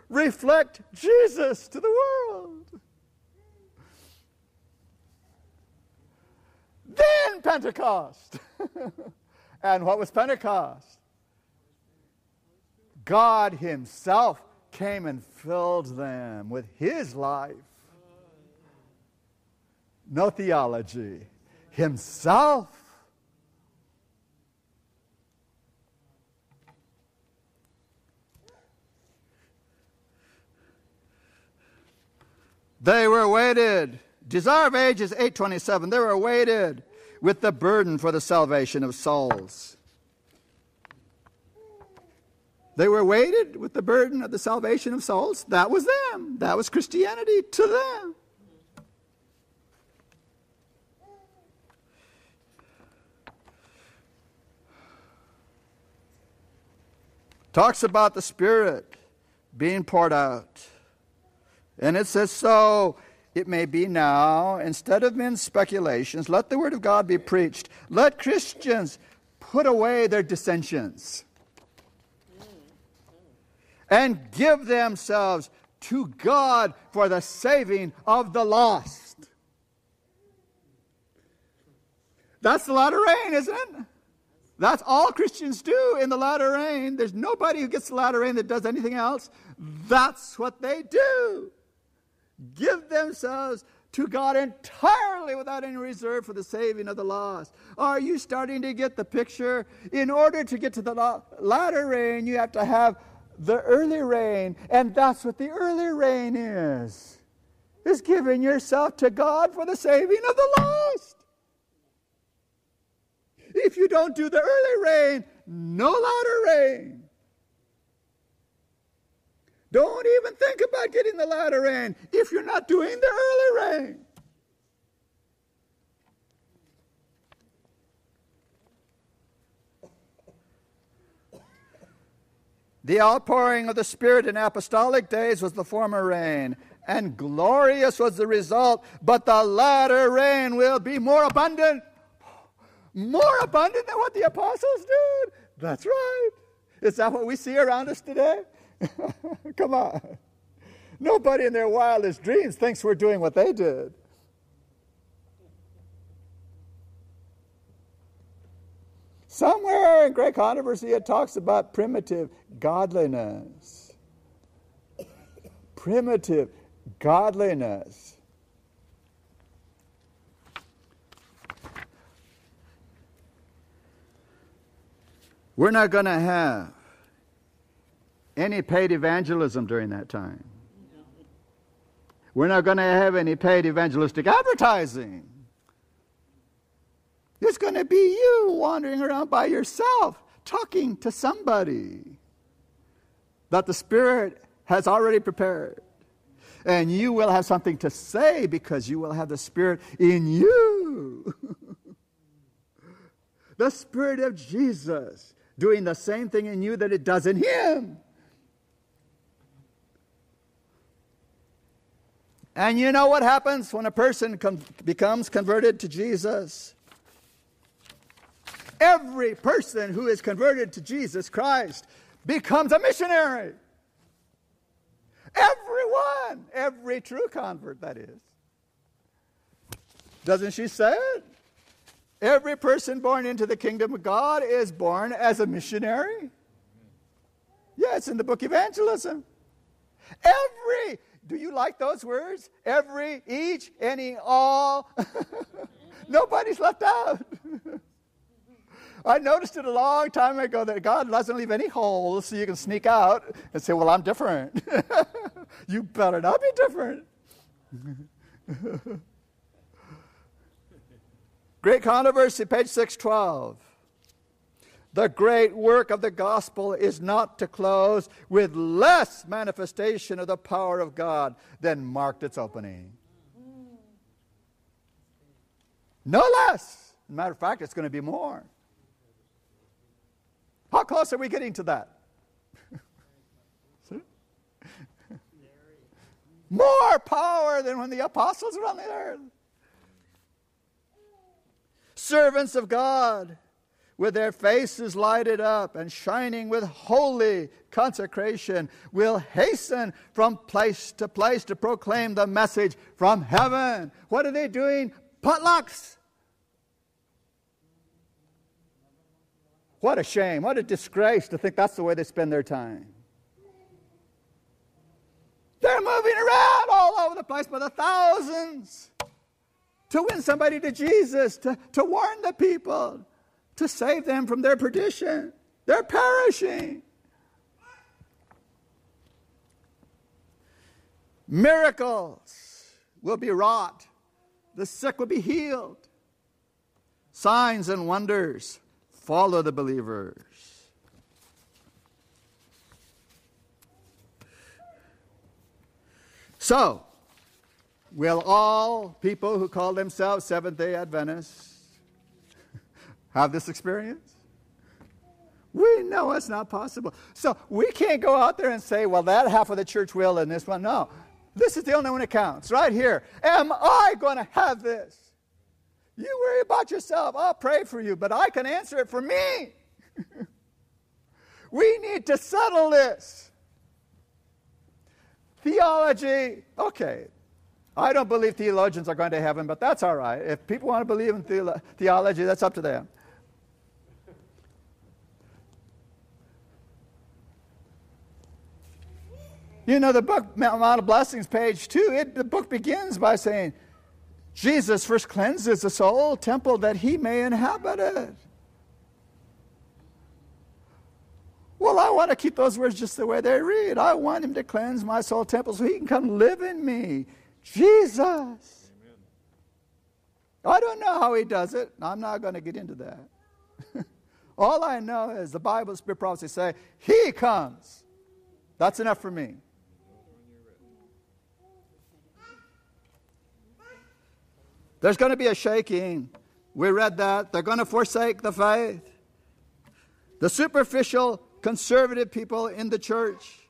reflect Jesus to the world. Then Pentecost. and what was Pentecost? God Himself came and filled them with His life. No theology himself. They were weighted. Desire of Ages 827. They were weighted with the burden for the salvation of souls. They were weighted with the burden of the salvation of souls. That was them. That was Christianity to them. Talks about the Spirit being poured out. And it says, So it may be now, instead of men's speculations, let the Word of God be preached. Let Christians put away their dissensions and give themselves to God for the saving of the lost. That's the of rain, isn't it? That's all Christians do in the latter rain. There's nobody who gets the latter rain that does anything else. That's what they do. Give themselves to God entirely without any reserve for the saving of the lost. Are you starting to get the picture? In order to get to the latter rain, you have to have the early rain, and that's what the early rain is. Is giving yourself to God for the saving of the lost. If you don't do the early rain, no latter rain. Don't even think about getting the latter rain if you're not doing the early rain. The outpouring of the Spirit in apostolic days was the former rain, and glorious was the result, but the latter rain will be more abundant. More abundant than what the apostles did. That's right. Is that what we see around us today? Come on. Nobody in their wildest dreams thinks we're doing what they did. Somewhere in Great Controversy, it talks about primitive godliness. Primitive godliness. We're not going to have any paid evangelism during that time. We're not going to have any paid evangelistic advertising. It's going to be you wandering around by yourself, talking to somebody that the Spirit has already prepared. And you will have something to say because you will have the Spirit in you. the Spirit of Jesus doing the same thing in you that it does in Him. And you know what happens when a person com- becomes converted to Jesus? Every person who is converted to Jesus Christ becomes a missionary. Everyone, every true convert, that is. Doesn't she say it? Every person born into the kingdom of God is born as a missionary. Yeah, in the book Evangelism. Every do you like those words? Every, each, any, all. Nobody's left out. I noticed it a long time ago that God doesn't leave any holes so you can sneak out and say, Well, I'm different. you better not be different. Great Controversy, page 612. The great work of the gospel is not to close with less manifestation of the power of God than marked its opening. No less. matter of fact, it's going to be more. How close are we getting to that? more power than when the apostles were on the earth. Servants of God with their faces lighted up and shining with holy consecration, will hasten from place to place to proclaim the message from heaven. What are they doing? Potlucks. What a shame. What a disgrace to think that's the way they spend their time. They're moving around all over the place by the thousands to win somebody to Jesus, to, to warn the people to save them from their perdition. They're perishing. Miracles will be wrought, the sick will be healed. Signs and wonders follow the believers. So, will all people who call themselves Seventh day Adventists have this experience? We know it's not possible. So we can't go out there and say, well, that half of the church will and this one. No. This is the only one that counts, right here. Am I going to have this? You worry about yourself. I'll pray for you, but I can answer it for me. we need to settle this. Theology, okay. I don't believe theologians are going to heaven, but that's all right. If people want to believe in theolo- theology, that's up to them. You know, the book, Mount of Blessings, page two, it, the book begins by saying, Jesus first cleanses the soul temple that he may inhabit it. Well, I want to keep those words just the way they read. I want him to cleanse my soul temple so he can come live in me Jesus. Amen. I don't know how he does it. I'm not going to get into that. All I know is the Bible, Spirit prophecy say, He comes. That's enough for me. There's going to be a shaking. We read that. They're going to forsake the faith. The superficial conservative people in the church,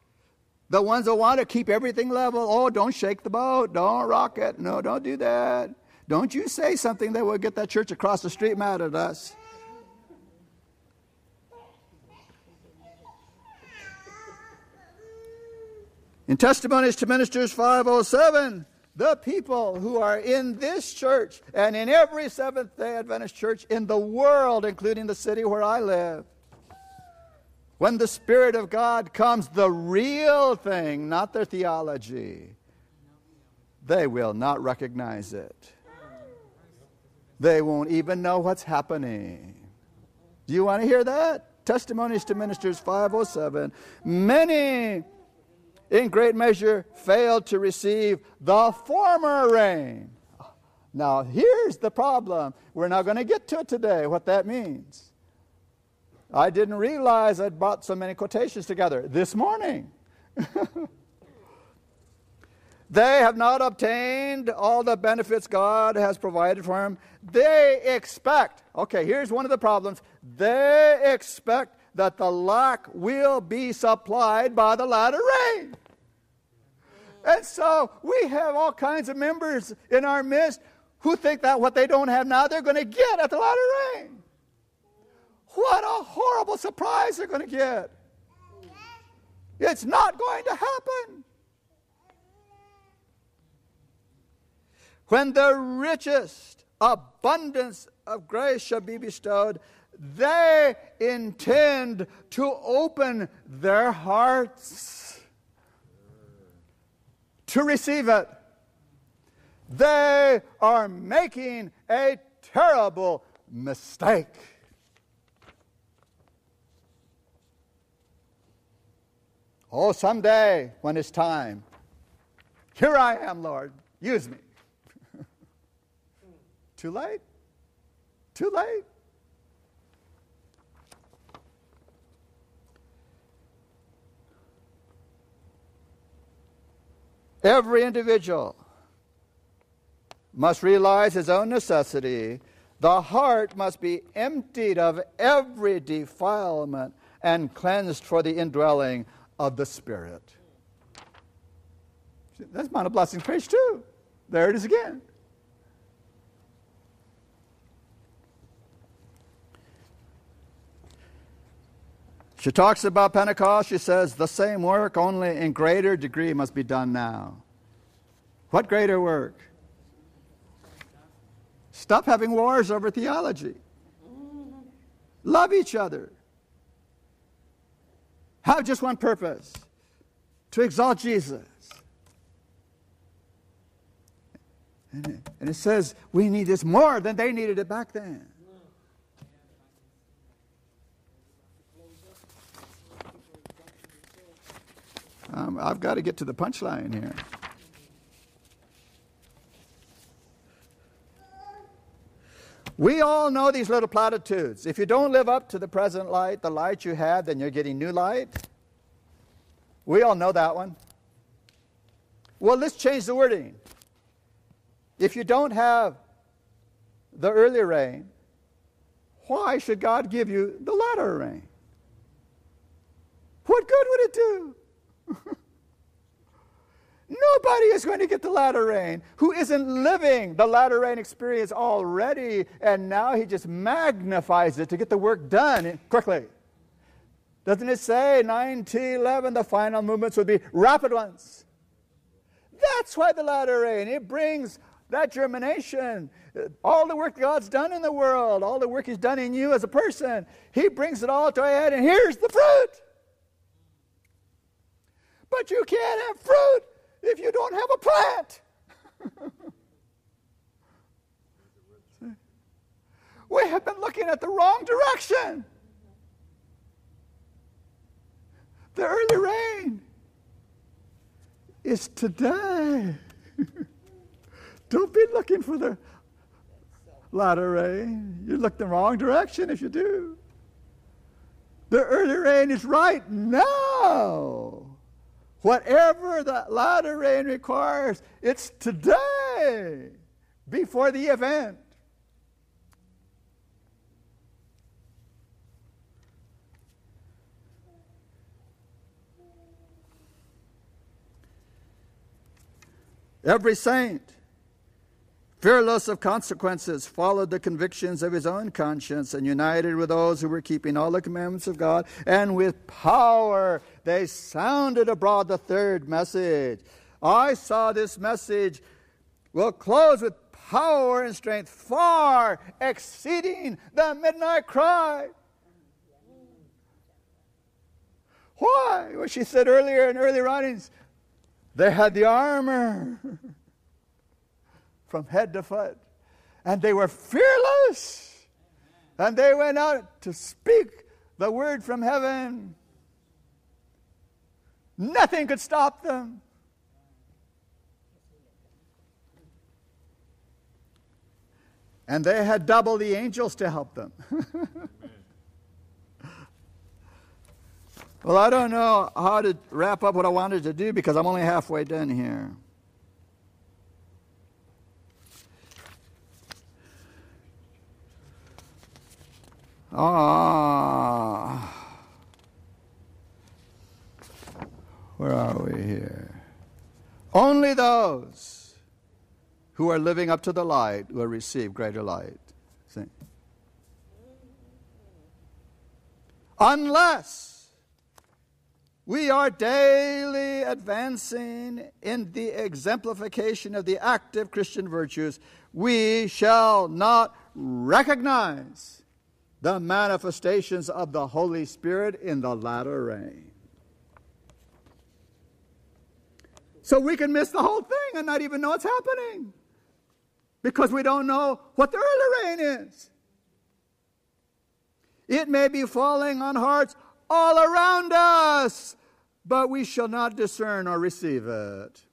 the ones that want to keep everything level, oh, don't shake the boat, don't rock it. No, don't do that. Don't you say something that will get that church across the street mad at us. In Testimonies to Ministers 507, the people who are in this church and in every Seventh day Adventist church in the world, including the city where I live. When the Spirit of God comes, the real thing, not their theology, they will not recognize it. They won't even know what's happening. Do you want to hear that? Testimonies to Ministers 507. Many in great measure failed to receive the former rain. Now, here's the problem. We're not going to get to it today, what that means. I didn't realize I'd brought so many quotations together this morning. they have not obtained all the benefits God has provided for them. They expect, okay, here's one of the problems. They expect that the lack will be supplied by the latter rain. And so we have all kinds of members in our midst who think that what they don't have now, they're going to get at the latter rain. What a horrible surprise they're going to get. It's not going to happen. When the richest abundance of grace shall be bestowed, they intend to open their hearts to receive it. They are making a terrible mistake. Oh, someday when it's time, here I am, Lord, use me. Too late? Too late? Every individual must realize his own necessity. The heart must be emptied of every defilement and cleansed for the indwelling of the Spirit. That's Mount of Blessings, page two. There it is again. She talks about Pentecost. She says the same work, only in greater degree, must be done now. What greater work? Stop having wars over theology. Love each other. Have just one purpose to exalt Jesus. And it, says we need this more than they needed it back then. Um, I've got to get to the punchline here. We all know these little platitudes. If you don't live up to the present light, the light you have, then you're getting new light. We all know that one. Well, let's change the wording. If you don't have the early rain, why should God give you the latter rain? What good would it do? Nobody is going to get the latter rain who isn't living the latter rain experience already, and now he just magnifies it to get the work done quickly. Doesn't it say 1911, the final movements would be rapid ones? That's why the latter rain, it brings that germination, all the work God's done in the world, all the work He's done in you as a person, He brings it all to a head, and here's the fruit. But you can't have fruit if you don't have a plant. we have been looking at the wrong direction. The early rain is today. Don't be looking for the latter rain. You look the wrong direction if you do. The early rain is right now. Whatever the latter rain requires, it's today before the event. Every saint, fearless of consequences, followed the convictions of his own conscience and united with those who were keeping all the commandments of God, and with power they sounded abroad the third message. I saw this message will close with power and strength far exceeding the midnight cry. Why? Well, she said earlier in early writings, they had the armor from head to foot, and they were fearless. And they went out to speak the word from heaven. Nothing could stop them. And they had double the angels to help them. Well, I don't know how to wrap up what I wanted to do because I'm only halfway done here. Ah. Where are we here? Only those who are living up to the light will receive greater light. See? Unless we are daily advancing in the exemplification of the active Christian virtues. We shall not recognize the manifestations of the Holy Spirit in the latter rain. So we can miss the whole thing and not even know it's happening because we don't know what the early rain is. It may be falling on hearts all around us, but we shall not discern or receive it.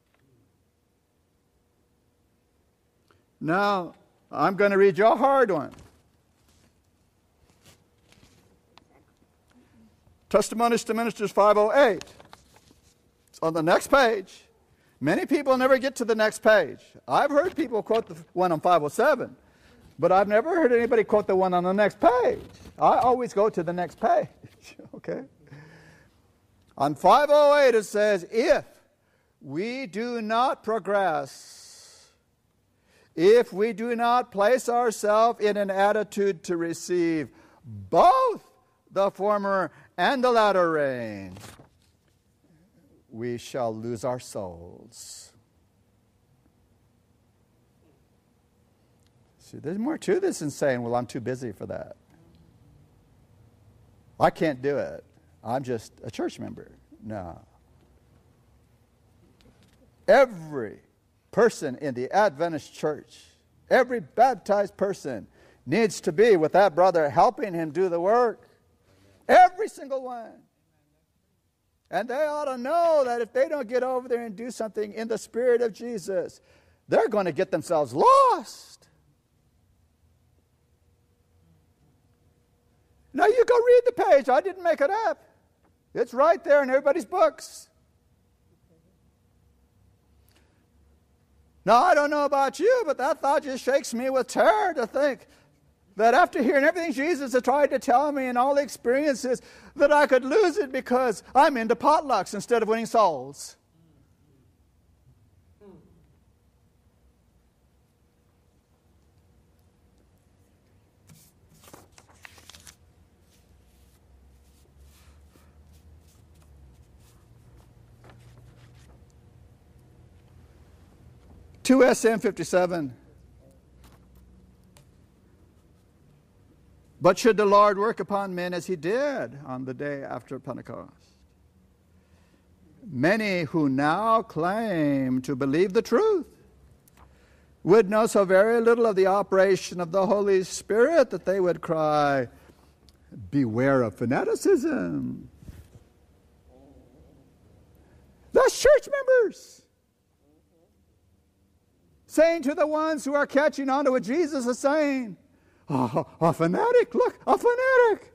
Now, I'm going to read you a hard one. Testimonies to Ministers 508. It's on the next page. Many people never get to the next page. I've heard people quote the one on 507, but I've never heard anybody quote the one on the next page. I always go to the next page. okay? On 508 it says, if we do not progress, if we do not place ourselves in an attitude to receive both the former and the latter rain, we shall lose our souls. See, there's more to this than saying, well, I'm too busy for that. I can't do it. I'm just a church member. No. Every person in the Adventist church, every baptized person needs to be with that brother helping him do the work. Every single one. And they ought to know that if they don't get over there and do something in the Spirit of Jesus, they're going to get themselves lost. Now you go read the page. I didn't make it up. It's right there in everybody's books. Now, I don't know about you, but that thought just shakes me with terror to think that after hearing everything Jesus had tried to tell me and all the experiences, that I could lose it because I'm into potlucks instead of winning souls. 2SM 57. But should the Lord work upon men as he did on the day after Pentecost? many who now claim to believe the truth would know so very little of the operation of the Holy Spirit that they would cry, Beware of fanaticism. That's church members saying to the ones who are catching on to what Jesus is saying, oh, a fanatic, look, a fanatic.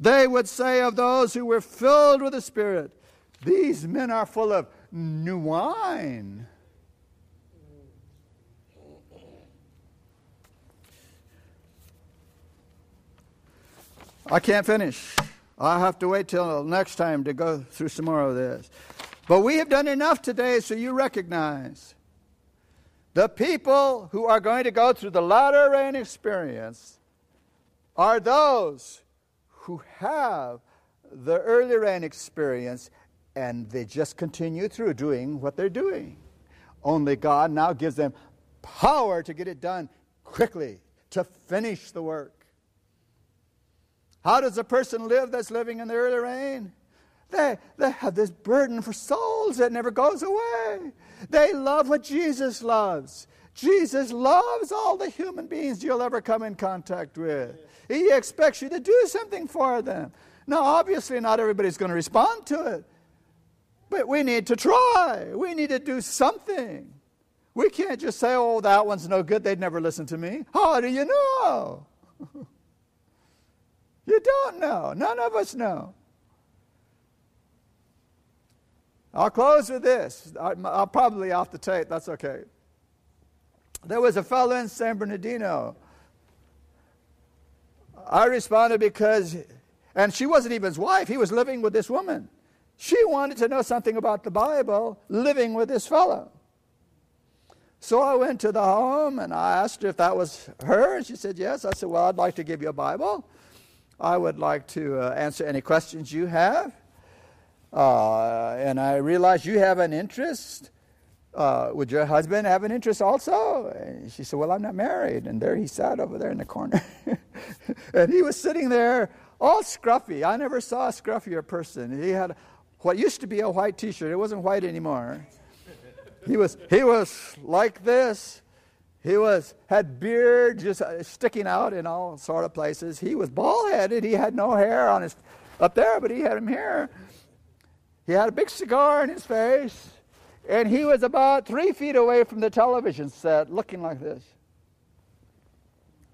They would say of those who were filled with the Spirit, These men are full of new wine. I can't finish. I have to wait till next time to go through some more of this. But we have done enough today so you recognize the people who are going to go through the latter rain experience are those who have the early rain experience and they just continue through doing what they're doing. Only God now gives them power to get it done quickly, to finish the work. How does a person live that's living in the early rain? They, they have this burden for souls that never goes away. They love what Jesus loves. Jesus loves all the human beings you'll ever come in contact with. He expects you to do something for them. Now, obviously, not everybody's going to respond to it, but we need to try. We need to do something. We can't just say, oh, that one's no good. They'd never listen to me. How do you know? you don't know. None of us know. I'll close with this. I'll probably off the tape. That's okay. There was a fellow in San Bernardino. I responded because, and she wasn't even his wife, he was living with this woman. She wanted to know something about the Bible, living with this fellow. So I went to the home and I asked her if that was her, and she said yes. I said, Well, I'd like to give you a Bible. I would like to uh, answer any questions you have. Uh, and I realized you have an interest uh, would your husband have an interest also? And she said, Well, I'm not married. And there he sat over there in the corner. and he was sitting there all scruffy. I never saw a scruffier person. He had what used to be a white t shirt, it wasn't white anymore. He was, he was like this. He was had beard just uh, sticking out in all sort of places. He was bald headed. He had no hair on his up there, but he had him here. He had a big cigar in his face. And he was about three feet away from the television set, looking like this,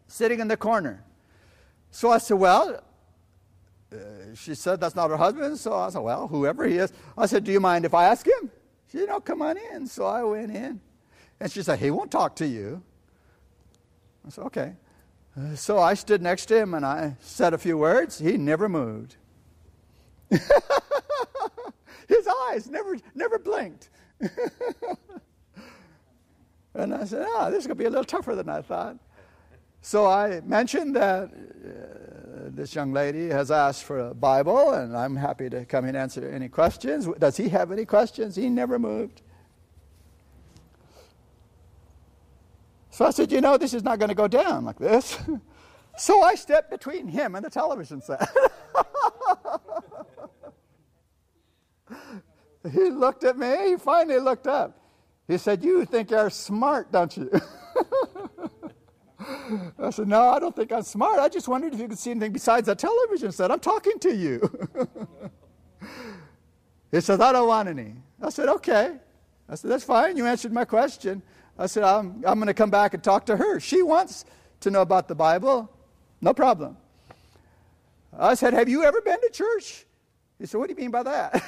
sitting in the corner. So I said, Well, uh, she said that's not her husband. So I said, Well, whoever he is. I said, Do you mind if I ask him? She said, No, come on in. So I went in. And she said, He won't talk to you. I said, Okay. Uh, so I stood next to him and I said a few words. He never moved. His eyes never, never blinked. and I said, ah, this is going to be a little tougher than I thought. So I mentioned that uh, this young lady has asked for a Bible, and I'm happy to come and answer any questions. Does he have any questions? He never moved. So I said, you know, this is not going to go down like this. so I stepped between him and the television set. He looked at me. He finally looked up. He said, You think you're smart, don't you? I said, No, I don't think I'm smart. I just wondered if you could see anything besides a television set. I'm talking to you. he said, I don't want any. I said, Okay. I said, That's fine. You answered my question. I said, I'm, I'm going to come back and talk to her. She wants to know about the Bible. No problem. I said, Have you ever been to church? He said, What do you mean by that?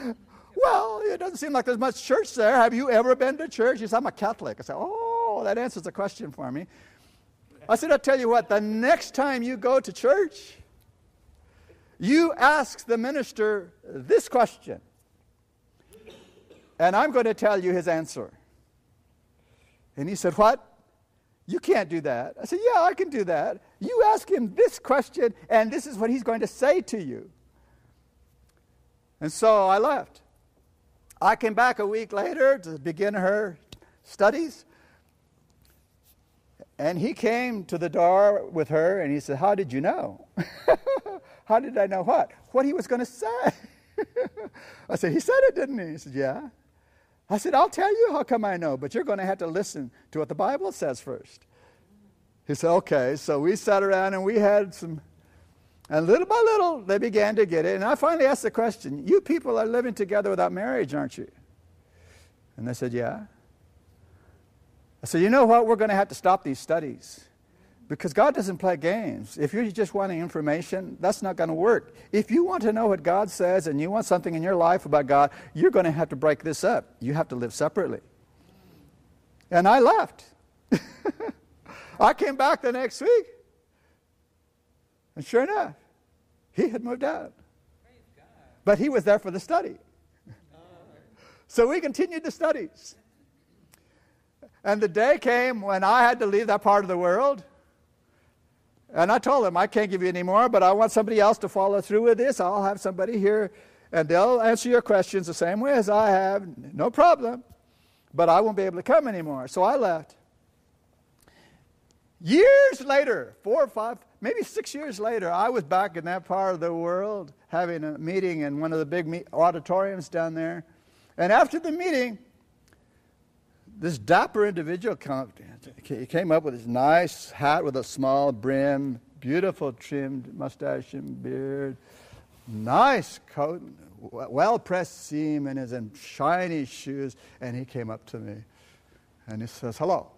well, it doesn't seem like there's much church there. Have you ever been to church? He said, I'm a Catholic. I said, Oh, that answers the question for me. I said, I'll tell you what, the next time you go to church, you ask the minister this question. And I'm going to tell you his answer. And he said, What? You can't do that. I said, Yeah, I can do that. You ask him this question, and this is what he's going to say to you. And so I left. I came back a week later to begin her studies. And he came to the door with her and he said, How did you know? How did I know what? What he was going to say. I said, He said it, didn't he? He said, Yeah. I said, I'll tell you how come I know, but you're going to have to listen to what the Bible says first. He said, Okay. So we sat around and we had some, and little by little, they began to get it. And I finally asked the question, You people are living together without marriage, aren't you? And they said, Yeah. I said, You know what? We're going to have to stop these studies. Because God doesn't play games. If you're just wanting information, that's not going to work. If you want to know what God says and you want something in your life about God, you're going to have to break this up. You have to live separately. And I left. I came back the next week. And sure enough, he had moved out. But he was there for the study. So we continued the studies. And the day came when I had to leave that part of the world. And I told him, I can't give you any more, but I want somebody else to follow through with this. I'll have somebody here, and they'll answer your questions the same way as I have. No problem. But I won't be able to come anymore. So I left. Years later, four or five, maybe six years later, I was back in that part of the world having a meeting in one of the big auditoriums down there. And after the meeting, this dapper individual came up with his nice hat with a small brim, beautiful trimmed mustache and beard, nice coat, well pressed seam, and his shiny shoes. And he came up to me and he says, Hello.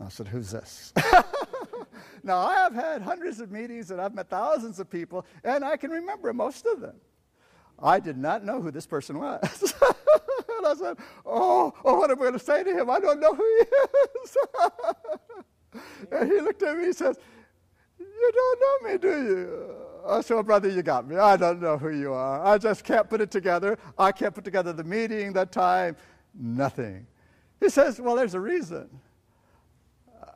I said, Who's this? now, I have had hundreds of meetings and I've met thousands of people, and I can remember most of them. I did not know who this person was. and I said, Oh, oh, what am I going to say to him? I don't know who he is. and he looked at me and says, You don't know me, do you? I said, well, brother, you got me. I don't know who you are. I just can't put it together. I can't put together the meeting, that time, nothing. He says, Well, there's a reason.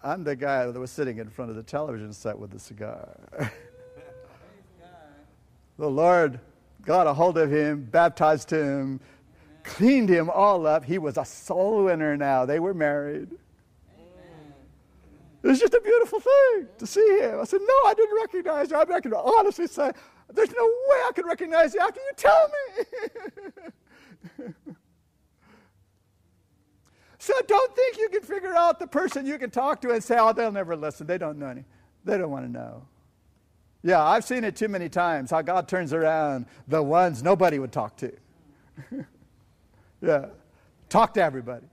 I'm the guy that was sitting in front of the television set with the cigar. the Lord got a hold of him, baptized him, cleaned him all up. He was a soul winner now. They were married. It was just a beautiful thing to see him. I said, No, I didn't recognize you. I can honestly say, There's no way I could recognize you after you tell me. so don't think you can figure out the person you can talk to and say, Oh, they'll never listen. They don't know any. They don't want to know. Yeah, I've seen it too many times how God turns around the ones nobody would talk to. Yeah. Talk to everybody.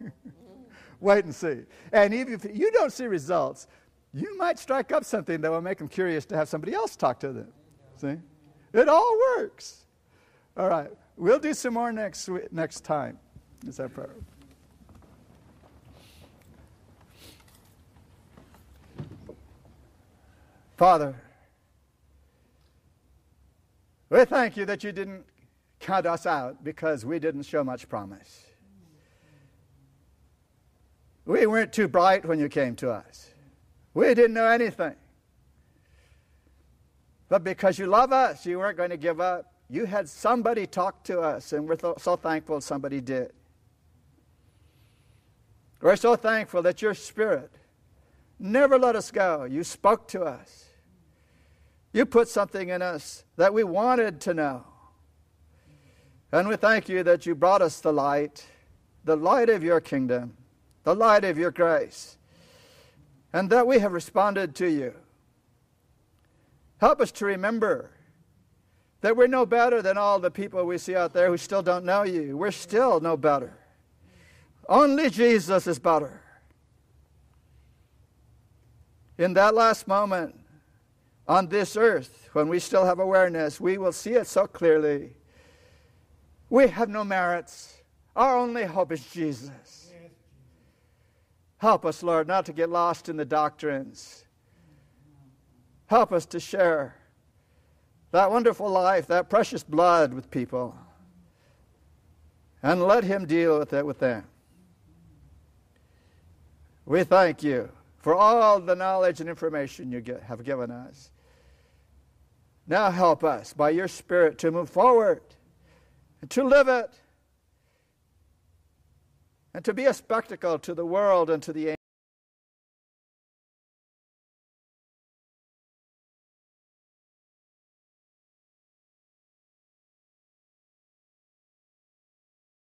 Wait and see. And even if you don't see results, you might strike up something that will make them curious to have somebody else talk to them. See? It all works. All right. We'll do some more next next time. Is that prayer? Father, we thank you that you didn't cut us out because we didn't show much promise. We weren't too bright when you came to us. We didn't know anything. But because you love us, you weren't going to give up. You had somebody talk to us, and we're so thankful somebody did. We're so thankful that your Spirit never let us go. You spoke to us. You put something in us that we wanted to know. And we thank you that you brought us the light, the light of your kingdom, the light of your grace, and that we have responded to you. Help us to remember that we're no better than all the people we see out there who still don't know you. We're still no better. Only Jesus is better. In that last moment on this earth, when we still have awareness, we will see it so clearly we have no merits. Our only hope is Jesus. Help us, Lord, not to get lost in the doctrines. Help us to share that wonderful life, that precious blood with people. And let Him deal with it with them. We thank you for all the knowledge and information you get, have given us. Now help us by your Spirit to move forward and to live it, and to be a spectacle to the world and to the